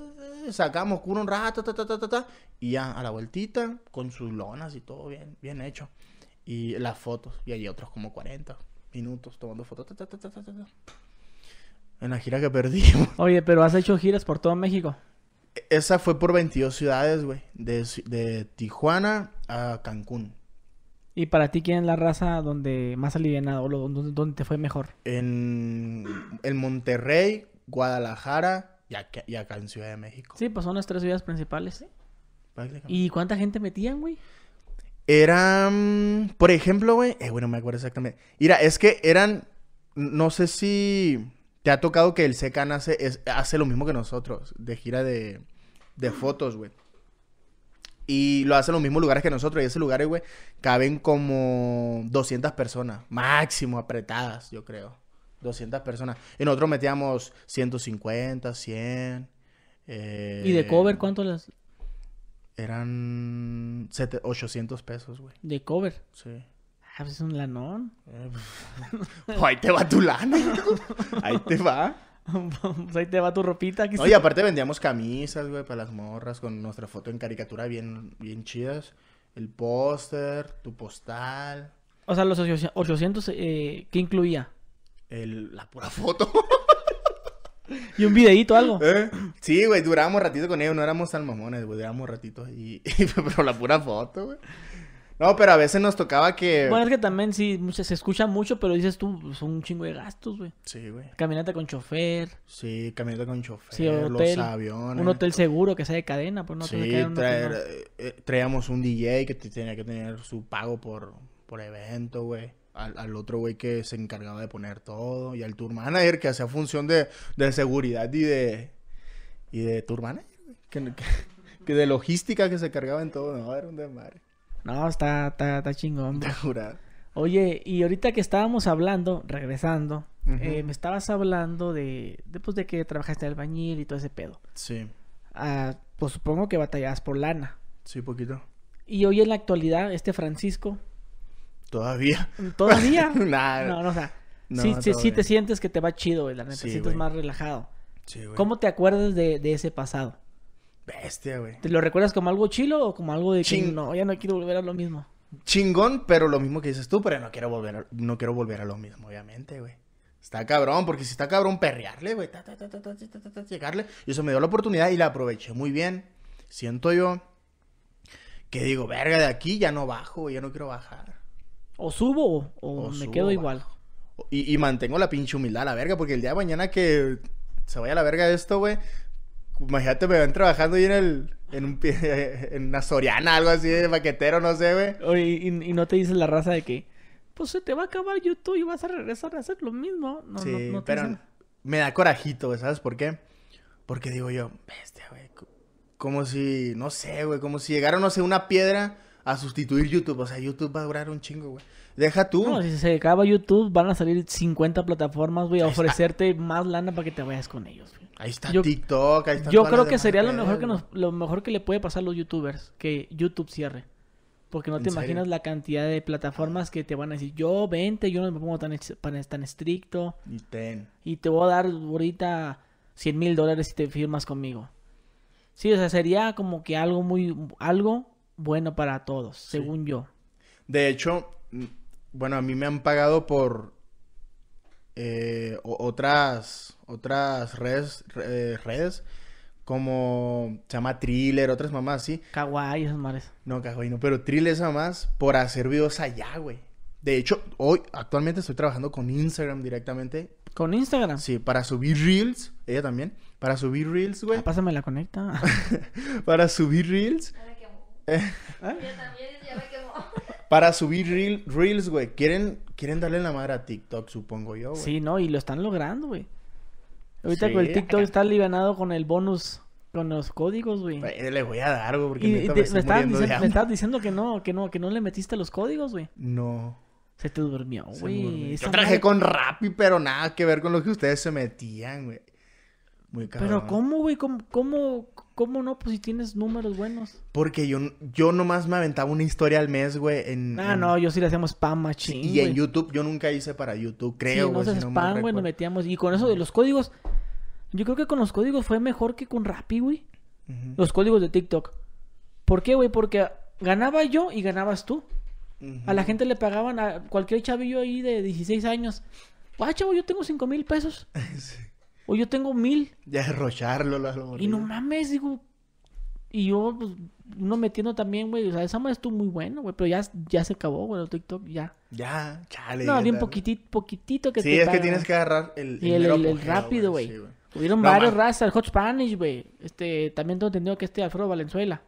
eh, sacamos cura un rato, ta, ta, ta, ta, ta, y ya a la vueltita, con sus lonas y todo bien, bien hecho. Y las fotos, y allí otros como 40 minutos tomando fotos. ta, ta, ta, ta, ta. En la gira que perdimos. Oye, pero has hecho giras por todo México. Esa fue por 22 ciudades, güey. De, de Tijuana a Cancún. Y para ti, ¿quién es la raza donde más alivianado o donde, donde te fue mejor? En, en Monterrey, Guadalajara y acá, y acá en Ciudad de México. Sí, pues son las tres ciudades principales. Prácticamente. ¿Y cuánta gente metían, güey? Eran, por ejemplo, güey, eh, bueno, me acuerdo exactamente. Mira, es que eran, no sé si te ha tocado que el Secan hace, es- hace lo mismo que nosotros, de gira de, de fotos, güey. Y lo hace en los mismos lugares que nosotros. Y ese lugar, güey, caben como 200 personas, máximo apretadas, yo creo. 200 personas. Y nosotros metíamos 150, 100. eh, ¿Y de cover cuánto les...? Eran sete- 800 pesos, güey. De cover. Sí. Ah, pues es un lanón. Eh, pues, ahí te va tu lana. Ahí te va. pues ahí te va tu ropita. y aparte vendíamos camisas, güey, para las morras con nuestra foto en caricatura bien, bien chidas. El póster, tu postal, O sea, los 800, eh, ¿qué incluía? el, la pura foto. ¿Y un videíto algo? ¿Eh? Sí, güey, durábamos ratito con ellos, no éramos tan mamones, güey, durábamos ratito y, pero la pura foto, güey. No, pero a veces nos tocaba que... Bueno, es que también sí, se escucha mucho, pero dices tú, pues, son un chingo de gastos, güey. Sí, güey. Caminata con chofer, Sí, camioneta con chofer, sí, hotel, los aviones. un hotel seguro que sea de cadena, pues no Sí, traer, no. eh, eh, traíamos un DJ que te- tenía que tener su pago por, por evento, güey. Al, al otro güey que se encargaba de poner todo. Y al tour manager que hacía función de, de seguridad y de... Y de tour manager, que- que de logística que se cargaba en todo. No, era un desmadre. No, está, está, está chingón. Te juro. Oye, y ahorita que estábamos hablando, regresando, eh, me estabas hablando de, después de que trabajaste albañil y todo ese pedo. Sí, Ah, pues supongo que batallabas por lana. sí, poquito. Y hoy en la actualidad, este Francisco, Todavía. ¿todavía? Nah. no, no, o sea, No, sí, sí, te sientes que te va chido, güey, la neta, Sí, sientes güey. más relajado. Sí, güey. ¿Cómo te acuerdas de, de ese pasado? Bestia, güey. ¿Te lo recuerdas como algo chilo o como algo de Ching... no, ya no quiero volver a lo mismo? Chingón, pero lo mismo que dices tú, pero no quiero volver a, no quiero volver a lo mismo, obviamente, güey. Está cabrón, porque si está cabrón perrearle, güey, llegarle. Y eso me dio la oportunidad y la aproveché muy bien. Siento yo que digo, verga, de aquí ya no bajo, ya no quiero bajar. O subo o, me quedo igual. Y, mantengo la pinche humildad a la verga, porque el día de mañana que se vaya a la verga esto, güey, Imagínate, me ven trabajando ahí en el. En, un, en una Soriana, algo así de paquetero, no sé, güey. Oye, y, y no te dice la raza de que, pues se te va a acabar YouTube y vas a regresar a hacer lo mismo. No, sí, no, no te pero dicen- me da corajito, güey, ¿sabes por qué? Porque digo yo, bestia, güey. co- Como si, no sé, güey, como si llegara, no sé, una piedra a sustituir YouTube. O sea, YouTube va a durar un chingo, güey. Deja tú. No, si se acaba YouTube, van a salir 50 plataformas, güey, a ofrecerte más lana para que te vayas con ellos, güey. Ahí está yo- TikTok, ahí está Yo creo que sería lo mejor que nos, lo mejor que le puede pasar a los youtubers, que YouTube cierre. Porque no ¿En te serio? imaginas la cantidad de plataformas que te van a decir, yo vente, yo no me pongo tan, tan, estricto Y ten. y te voy a dar ahorita 100 mil dólares si te firmas conmigo. Sí, o sea, sería como que algo muy, algo bueno para todos, según yo. De hecho, mm, bueno, a mí me han pagado por eh, otras otras redes, re- eh, redes como se llama Thriller, otras mamás así. Kawaii, esas mares. No, cabrón, no, pero Thriller esas mamás por hacer videos allá, güey. De hecho, hoy actualmente estoy trabajando con Instagram directamente. Con Instagram. Sí, para subir reels, ella también, para subir reels, güey. Ah, pásame la conecta. Para subir reels, Ya me quemó. eh, Yo también, ya me quemó. para subir reel- reels, güey. Quieren quieren darle la madre a TikTok, supongo yo, güey. sí, no, y lo están logrando, güey. Ahorita Sí, con el TikTok acá. está alivianado con el bonus, con los códigos, güey. Le voy a dar, güey, porque Y neta te- me me, estabas diciendo, me estabas diciendo que no, que no, que no le metiste los códigos, güey. No. Se te durmió, me güey. Yo trabajé madre- con Rappi, pero nada que ver con lo que ustedes se metían, güey. Muy cabrón. Pero ¿cómo, güey? ¿Cómo, cómo, ¿Cómo no? Pues si tienes números buenos. Porque yo, yo nomás me aventaba una historia al mes, güey. En, Ah, en- no, yo sí le hacemos spam Sí, machín, y en. YouTube yo nunca hice para YouTube, creo, sí, no güey. si no spam, güey, nos metíamos. Y con eso de los códigos, yo creo que con los códigos fue mejor que con Rappi, güey. Los códigos de TikTok. ¿Por qué, güey? Porque ganaba yo y ganabas tú. A la gente le pagaban a cualquier chavillo ahí de 16 años. Ah, chavo, yo tengo 5 mil pesos. Sí. O yo tengo mil. Ya derrocharlo, lo, lo Y no mames, digo. Y yo, pues, uno metiendo también, güey. O sea, esa madre estuvo muy bueno, güey. Pero ya, ya se acabó, güey, el TikTok, ya. Ya, chale. no, bien está. poquitito, poquitito que Sí, te es que tienes que agarrar el... Y el, rápido, güey. sí, Hubieron No, varios razas, el Hot Spanish, güey. Este, también tengo entendido que este Alfredo Valenzuela.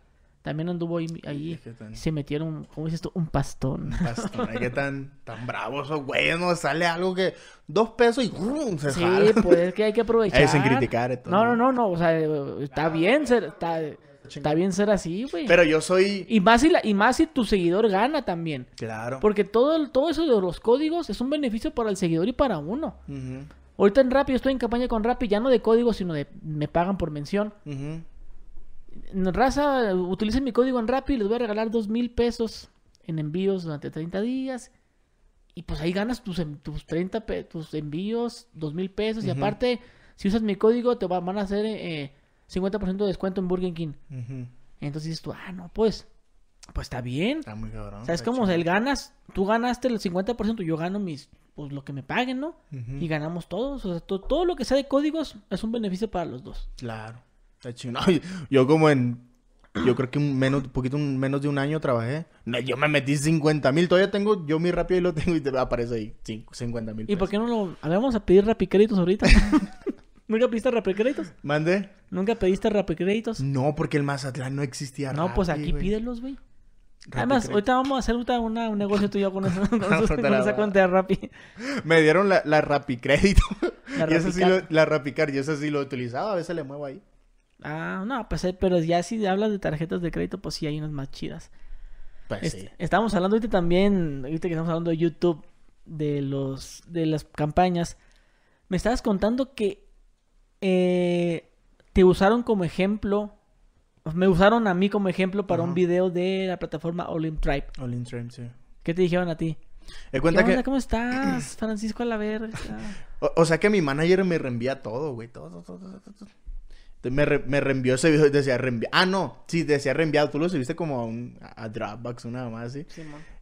También anduvo ahí. ahí. es tan- se metieron, ¿cómo dices tú? Un pastón. Bastón, ay, qué tan, tan bravos esos güeyes, no sale algo que... Dos pesos y ¡rum! se Sí, jala. pues es que hay que aprovechar. Ahí sin criticar, entonces. No, no, no, no. O sea, está bien ser, está, está bien ser así, güey. Pero yo soy... Y más si la, y más si tu seguidor gana también. Claro. Porque todo, todo eso de los códigos es un beneficio para el seguidor y para uno. Ahorita en Rappi, yo estoy en campaña con Rappi, ya no de códigos, sino de me pagan por mención. En Raza, utilicen mi código en Rappi, les voy a regalar dos mil pesos en envíos durante 30 días. Y pues ahí ganas tus, tus 30 pe- tus envíos, dos mil pesos. Y aparte, si usas mi código, te va- van a hacer eh, 50% de descuento en Burger King. Entonces dices tú, ah, no, pues, pues está bien. Está muy cabrón. ¿Sabes cómo? O sea, el ganas, tú ganaste el 50%, yo gano mis, pues lo que me paguen, ¿no? Y ganamos todos. O sea, to- todo lo que sea de códigos es un beneficio para los dos. Claro. Está yo- como en... Yo creo que un menos, poquito un- menos de un año trabajé. No, yo me metí 50 mil. Todavía tengo, yo mi rápido y lo tengo y te aparece ahí. cin- 50 mil. ¿Y por qué no lo... A ver, vamos a pedir rapicréditos ahorita. ¿Nunca pediste rapicréditos? ¿Mande? ¿Nunca pediste rapicréditos? No, porque el Mazatlán no existía. No, pues aquí pídelos, güey. Además, ahorita vamos a hacer una- un negocio tuyo con, eso, con, Te con esa cuenta de Rappi. Me dieron la, la Rappi Crédito. La y esa sí Rapicard. lo, la Rapicard. Y esa sí lo utilizaba. A veces le muevo ahí. Ah, no, pues, eh, pero ya si hablas de tarjetas de crédito, pues sí hay unas más chidas. Pues Este, sí. Estábamos hablando ahorita también, ahorita que estamos hablando de YouTube, de los de las campañas. Me estabas contando que eh, te usaron como ejemplo, me usaron a mí como ejemplo para un video de la plataforma All In Tribe. In Trim, sí. ¿Qué te dijeron a ti? ¿Qué onda? que... ¿Cómo estás, Francisco a la verga? O, o sea que mi manager me reenvía todo, güey. Todo, todo, todo, Me, re- me reenvió ese video y decía reenviado. Ah, no. Sí, decía reenviado. Tú lo subiste como a, un, a Dropbox, una más así.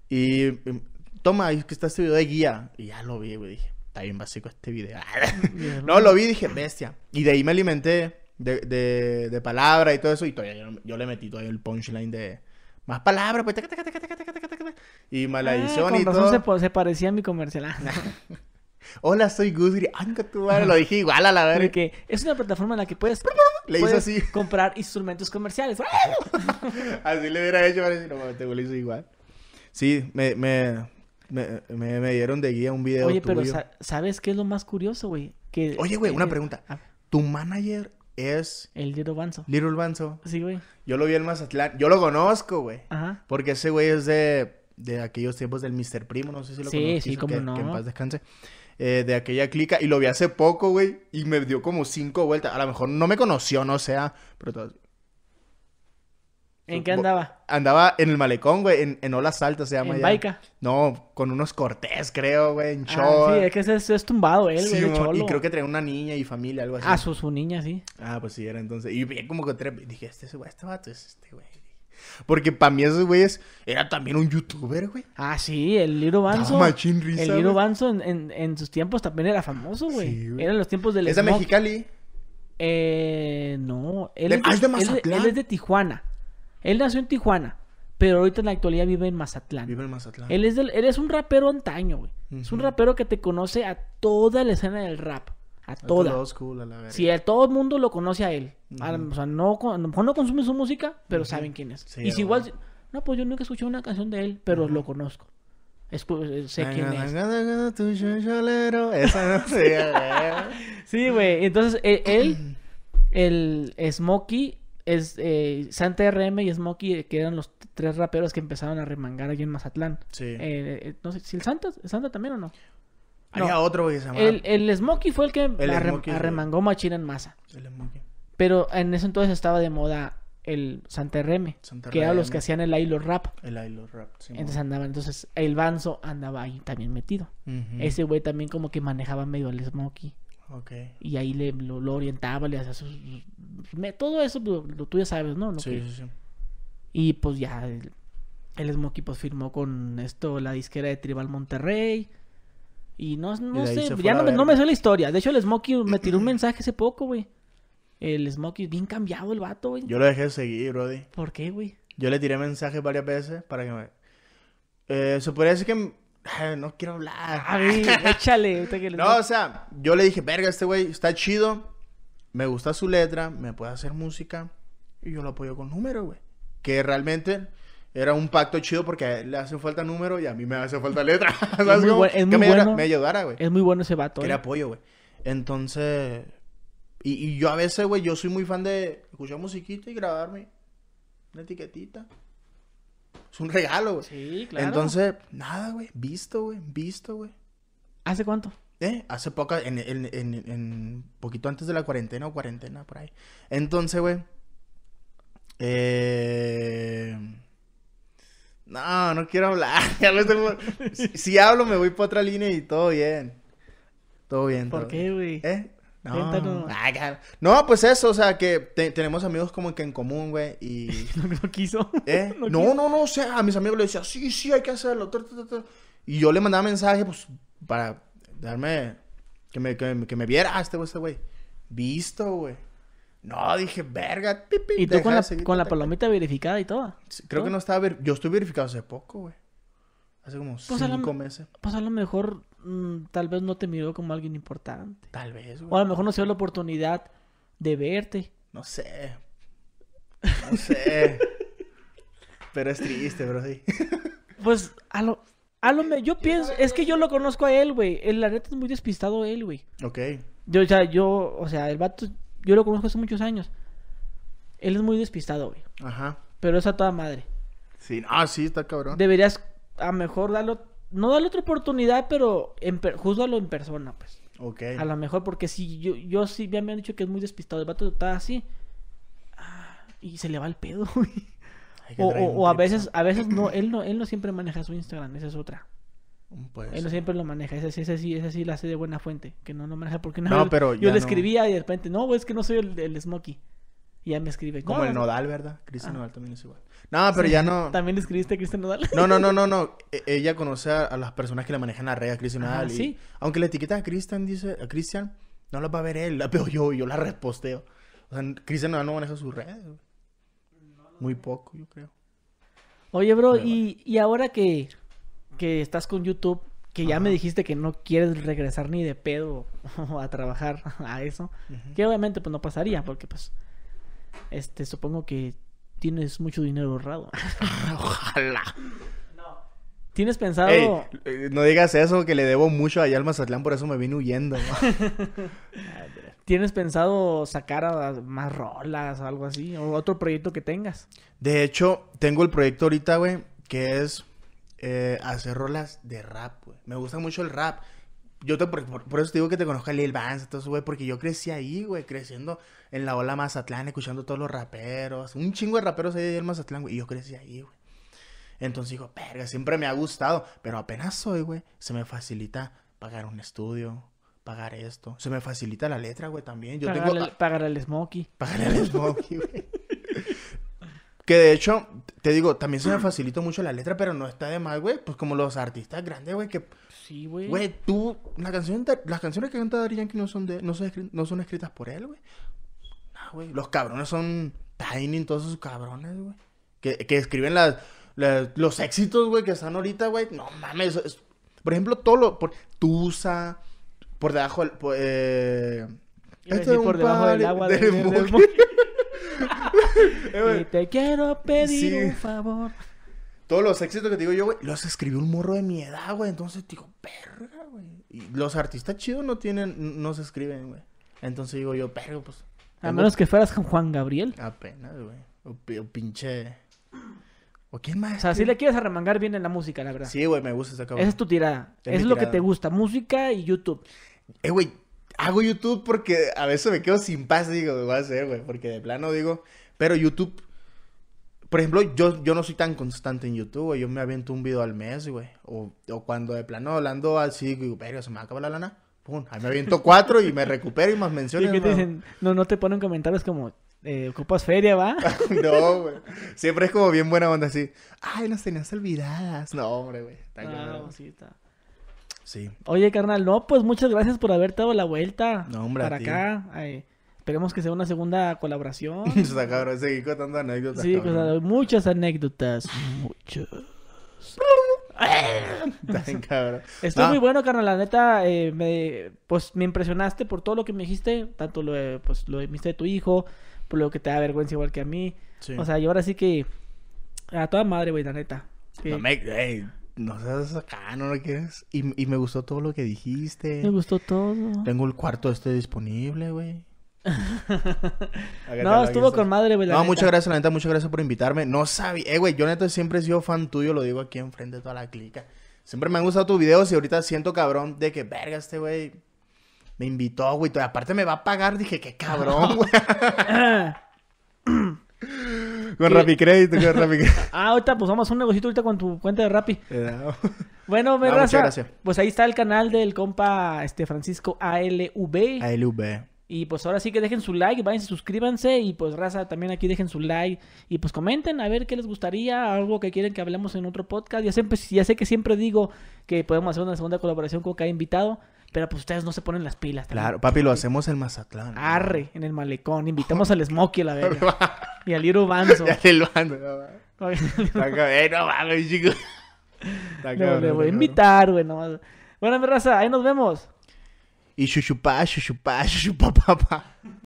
Y em, toma, ahí que está este video de guía. Y ya lo vi, güey. Dije, está bien básico este video. no, lo vi y dije, bestia. Y de ahí me alimenté de, de, de palabra y todo eso. Y todavía yo, yo le metí todavía el punchline de más palabras, pues. taca, taca, taca, Y maledición Ah, con y razón todo. se, se parecía a mi comercial. Hola, soy Gusgri. Anga tu madre. Lo dije igual a la verga. que es una plataforma en la que puedes, Le puedes así. comprar instrumentos comerciales. Así le hubiera hecho, pero no mames, te lo hizo igual. Sí, me, me, me, me, me dieron de guía un video Oye, pero sa- ¿sabes qué es lo más curioso, güey? Que, Oye, güey, una pregunta. ah, ¿Tu manager es el Little Banzo. Little Banzo? Sí, güey. Yo lo vi en Mazatlán. Yo lo conozco, güey. Ajá. Porque ese güey es de, de aquellos tiempos del Mr. Primo. No sé si lo Sí, conoces. sí, cómo que, no. que en paz descanse. Eh, de aquella clica. Y lo vi hace poco, güey. Y me dio como cinco vueltas. A lo mejor no me conoció, no sea. Pero todo- ¿En qué andaba? andaba en el malecón, güey. En, en Olas Altas se llama En. Baica. No, con unos cortés, creo, güey. En Ah, short. sí, es que es, es tumbado él, güey, Sí, mo- cholo. y creo que traía una niña y familia, algo así. Ah, su, su niña, sí. Ah, pues sí, era entonces. Y vi como que tres. Dije, este, güey, este vato es este güey. Porque para mí esos güeyes era también un youtuber, güey. Ah, sí, el Liro Banzo. Risa, el Liro. Banzo en, en, en sus tiempos también era famoso, güey. Sí. Eran los tiempos del Es de. Mexicali. Eh, no. Él, De- es ah, es de él Mazatlán. él es de Tijuana. Él nació en Tijuana. Pero ahorita en la actualidad vive en Mazatlán. Vive en Mazatlán. Él es, del, él es un rapero antaño, güey. Es un rapero que te conoce a toda la escena del rap. A toda. school, a la verga. Sí, a todo el mundo lo conoce a él. A, o sea, no, a lo mejor no consume su música, pero saben quién es. Sí, y si igual, no, pues yo nunca escuché una canción de él, pero lo conozco. Escu- eh, sé quién es. Esa no sé. Sí, güey. Entonces, eh, él, el Smokey, es eh, Santa RM y Smokey, eh, que eran los tres raperos que empezaron a remangar allí en Mazatlán. Sí. Eh, no sé, si el Santa, ¿el Santa también o no? Había no. otro, güey, que se llamaba. El, el Smokey fue el que arre- Smokey, arremangó machina en masa. El Smokey. Pero en ese entonces estaba de moda el Santa RM, Santa que eran los que hacían el hilo rap. El Love Rap. sí, Entonces andaban, entonces el Banzo andaba ahí también metido. Ese güey también como que manejaba medio al Smokey. Ok. Y ahí le, lo, lo orientaba, le hacía sus... me- todo eso, lo, lo- tú ya sabes, ¿no? Lo Sí, que- sí, sí. Y pues ya el, el Smokey pues firmó con esto, la disquera de Tribal Monterrey. Y no, no sé, ya no, no me sé la historia. De hecho, el Smokey me tiró un mensaje hace poco, güey. El Smokey, bien cambiado el vato, güey. Yo lo dejé de seguir, brody. ¿Por qué, güey? Yo le tiré mensajes varias veces para que me... Eh, se podría decir que... Ay, no quiero hablar. A ver, échale. que No, o sea, yo le dije, verga, este güey está chido. Me gusta su letra, me puede hacer música. Y yo lo apoyo con número, güey. Que realmente era un pacto chido porque a él le hace falta número y a mí me hace falta letra. ¿Sabes muy cómo? buen- es que muy me, ayudara- bueno. me ayudara, güey. Es muy bueno ese vato. Quería ¿eh? apoyo, güey. Entonces... Y, y yo a veces, güey, yo soy muy fan de escuchar musiquita y grabarme una etiquetita. Es un regalo, güey. Sí, claro. Entonces, nada, güey. Visto, güey. Visto, güey. ¿Hace cuánto? Eh, hace poco, en, en, en, en- poquito antes de la cuarentena o cuarentena, por ahí. Entonces, güey. Eh... No, no quiero hablar. Si, si hablo, me voy por otra línea y todo bien. Todo bien. ¿Por todo qué, güey? ¿Eh? No. Claro. No, pues eso, o sea, que te- tenemos amigos como que en común, güey, y... No, no quiso. ¿Eh? No No, quiso. no, no, o sea, a mis amigos le decía, sí, sí, hay que hacerlo. ta, ta, ta, ta". Y yo le mandaba mensaje, pues, para darme, que me, que, me- que me viera, ah, este güey, este güey. Visto, güey. No, dije, verga, pi, pi, Y tú con la, con la ta, ta, ta". palomita verificada y todo. Creo que no estaba, ver- yo estoy verificado hace poco, güey. Hace como Pues la- cinco meses. Pues a lo mejor mm, tal vez no te miró como alguien importante. Tal vez, O a güey. lo mejor no se dio la oportunidad de verte. No sé. No sé. Pero es triste, bro, sí. Pues a lo... A lo me- yo pienso, es que yo lo conozco a él, güey. El- La neta es muy despistado él, güey. Ok. Yo, o sea, yo, o sea, el vato, yo lo conozco hace muchos años. Él es muy despistado, güey. Ajá. Pero es a toda madre. Sí, no, sí, está cabrón. Deberías a mejor darlo, no darle otra oportunidad, pero en per- júzgalo en persona, pues. Ok. A lo mejor, porque si yo, yo sí ya me han dicho que es muy despistado. El vato está así. ah, Y se le va el pedo, güey. O, o- a veces, a veces no, él no, él no siempre maneja su Instagram, esa es otra. Pues, Él no siempre lo maneja, ese, sí- ese sí, ese sí la hace de buena fuente, que no lo maneja porque No, pero yo le no. escribía y de repente, no, güey, es que no soy el, el Smokey. Y ya me escribe. Como "No, el Nodal, ¿verdad? Cristian Ah. Nodal también es igual. No, pero ya no. ¿También escribiste a Cristian Nodal? No, no, no, no, no. E- ella conoce a, a las personas que le manejan la red a Cristian Ajá, Nodal. y- sí. Aunque la etiqueta a Cristian dice, a Cristian, no la va a ver él, la veo yo yo la reposteo. O sea, Cristian Nodal no maneja sus redes. Muy poco, yo creo. Oye, bro, Pero y, y ahora que, que estás con YouTube, que ya me dijiste que no quieres regresar ni de pedo a trabajar a eso, que obviamente pues no pasaría, porque pues, este, supongo que tienes mucho dinero ahorrado. Ojalá. ¿Tienes pensado... Ey, eh, no digas eso, que le debo mucho allá al Mazatlán, por eso me vine huyendo. ¿no? ¿Tienes pensado sacar a- más rolas o algo así? ¿O otro proyecto que tengas? De hecho, tengo el proyecto ahorita, güey, que es eh, hacer rolas de rap, güey. Me gusta mucho el rap. Yo te, por, por- eso te digo que te conozco a Lil Vance, eso, güey, porque yo crecí ahí, güey, creciendo en la ola Mazatlán, escuchando todos los raperos. Un chingo de raperos ahí en Mazatlán, güey, y yo crecí ahí, güey. Entonces digo, verga, siempre me ha gustado, pero apenas soy, güey, se me facilita pagar un estudio, pagar esto. Se me facilita la letra, güey, también. Yo tengo... pagarle al Smokey. Pagarle al Smokey, güey. Que de hecho, te digo, también se me facilita mucho la letra, pero no está de mal, güey. Pues como los artistas grandes, güey, que, Sí, güey. güey, tú, la canción, de- las canciones que canta Daddy Yankee no son de, no son, no son escritas por él, güey. No, güey. Los cabrones son Tiny, todos esos cabrones, güey. Que, que escriben las, las- los éxitos, güey, que están ahorita, güey. No mames. es- por ejemplo, todo lo, por Tusa, por debajo, del- por, eh, este es por debajo del agua del. Eh. Y te quiero pedir Sí. un favor. Todos los éxitos que te digo yo, güey, los escribió un morro de mi edad, güey. Entonces digo, perra, güey. Y los artistas chidos no tienen, no se escriben, güey. Entonces digo yo, perro, pues. A tengo menos que fueras Juan Gabriel. Apenas, güey. O, pi- o pinche. ¿O quién más? O sea, si le quieres arremangar bien en la música, la verdad. Sí, güey, me gusta esa cabrón. Esa es tu tirada. Es lo que te gusta. Música y YouTube. Eh, güey, hago YouTube porque a veces me quedo sin paz, digo, me voy a hacer, güey. Porque de plano digo. Pero YouTube. Por ejemplo, yo, yo no soy tan constante en YouTube, güey. Yo me aviento un video al mes, güey. O, o cuando de plano hablando así, digo, pero se me acaba la lana. Pum, ahí me aviento cuatro y me recupero y más ¿Y menciones. qué te ¿no? dicen? No, no te ponen comentarios como, eh, ocupas feria, ¿va? no, güey. Siempre es como bien buena onda así. Ay, nos tenías olvidadas. No, hombre, güey. Está cabrón. sí, está. Sí. Oye, carnal, no, pues muchas gracias por haber dado la vuelta No, hombre, a para ti. acá. Ay, esperemos que sea una segunda colaboración. Está cabrón. Seguí contando anécdotas. sí, cabrón. o muchas anécdotas. Muchas. Bien cabrón. Estuvo No. muy bueno, carnal. La neta, eh, me, pues me impresionaste por todo lo que me dijiste. Tanto lo de, pues, lo de tu hijo, por lo que te da vergüenza igual que a mí. Sí. O sea, y ahora sí que. A toda madre, güey, la neta. Que No me, ey, no seas acá, no lo quieres. Y, y me gustó todo lo que dijiste. Me gustó todo. Tengo el cuarto este disponible, güey. No, estuvo con madre, güey. No, neta. muchas gracias, la neta, muchas gracias por invitarme. No sabía, eh, güey, yo neta siempre he sido fan tuyo, lo digo aquí enfrente de toda la clica. Siempre me han gustado tus videos y ahorita siento cabrón de que, verga, este güey me invitó, güey. y Aparte me va a pagar, dije, qué cabrón, güey. con ¿Qué? Rappi Crédito, con Rappi Crédito. Ah, ahorita pues vamos a un negocito ahorita con tu cuenta de Rappi. Eh, no. Bueno, me No, muchas gracias. Pues ahí está el canal del compa este Francisco ALV. ALV. Y pues ahora sí que dejen su like, vayan, suscríbanse y pues raza también aquí dejen su like y pues comenten a ver qué les gustaría, algo que quieren que hablemos en otro podcast. Ya siempre, ya sé que siempre digo que podemos hacer una segunda colaboración con cada invitado, pero pues ustedes no se ponen las pilas. también. Claro, papi, lo hacemos en Mazatlán. Arre, en el malecón, invitamos al Smokey a la verga y al Little Banzo. No, mames. Está cabrón. Eh, no mames, chico. Está No, le voy a invitar, güey. Bueno, mi raza, ahí nos vemos. Y chuchupá, chuchupá, chuchupá, papá.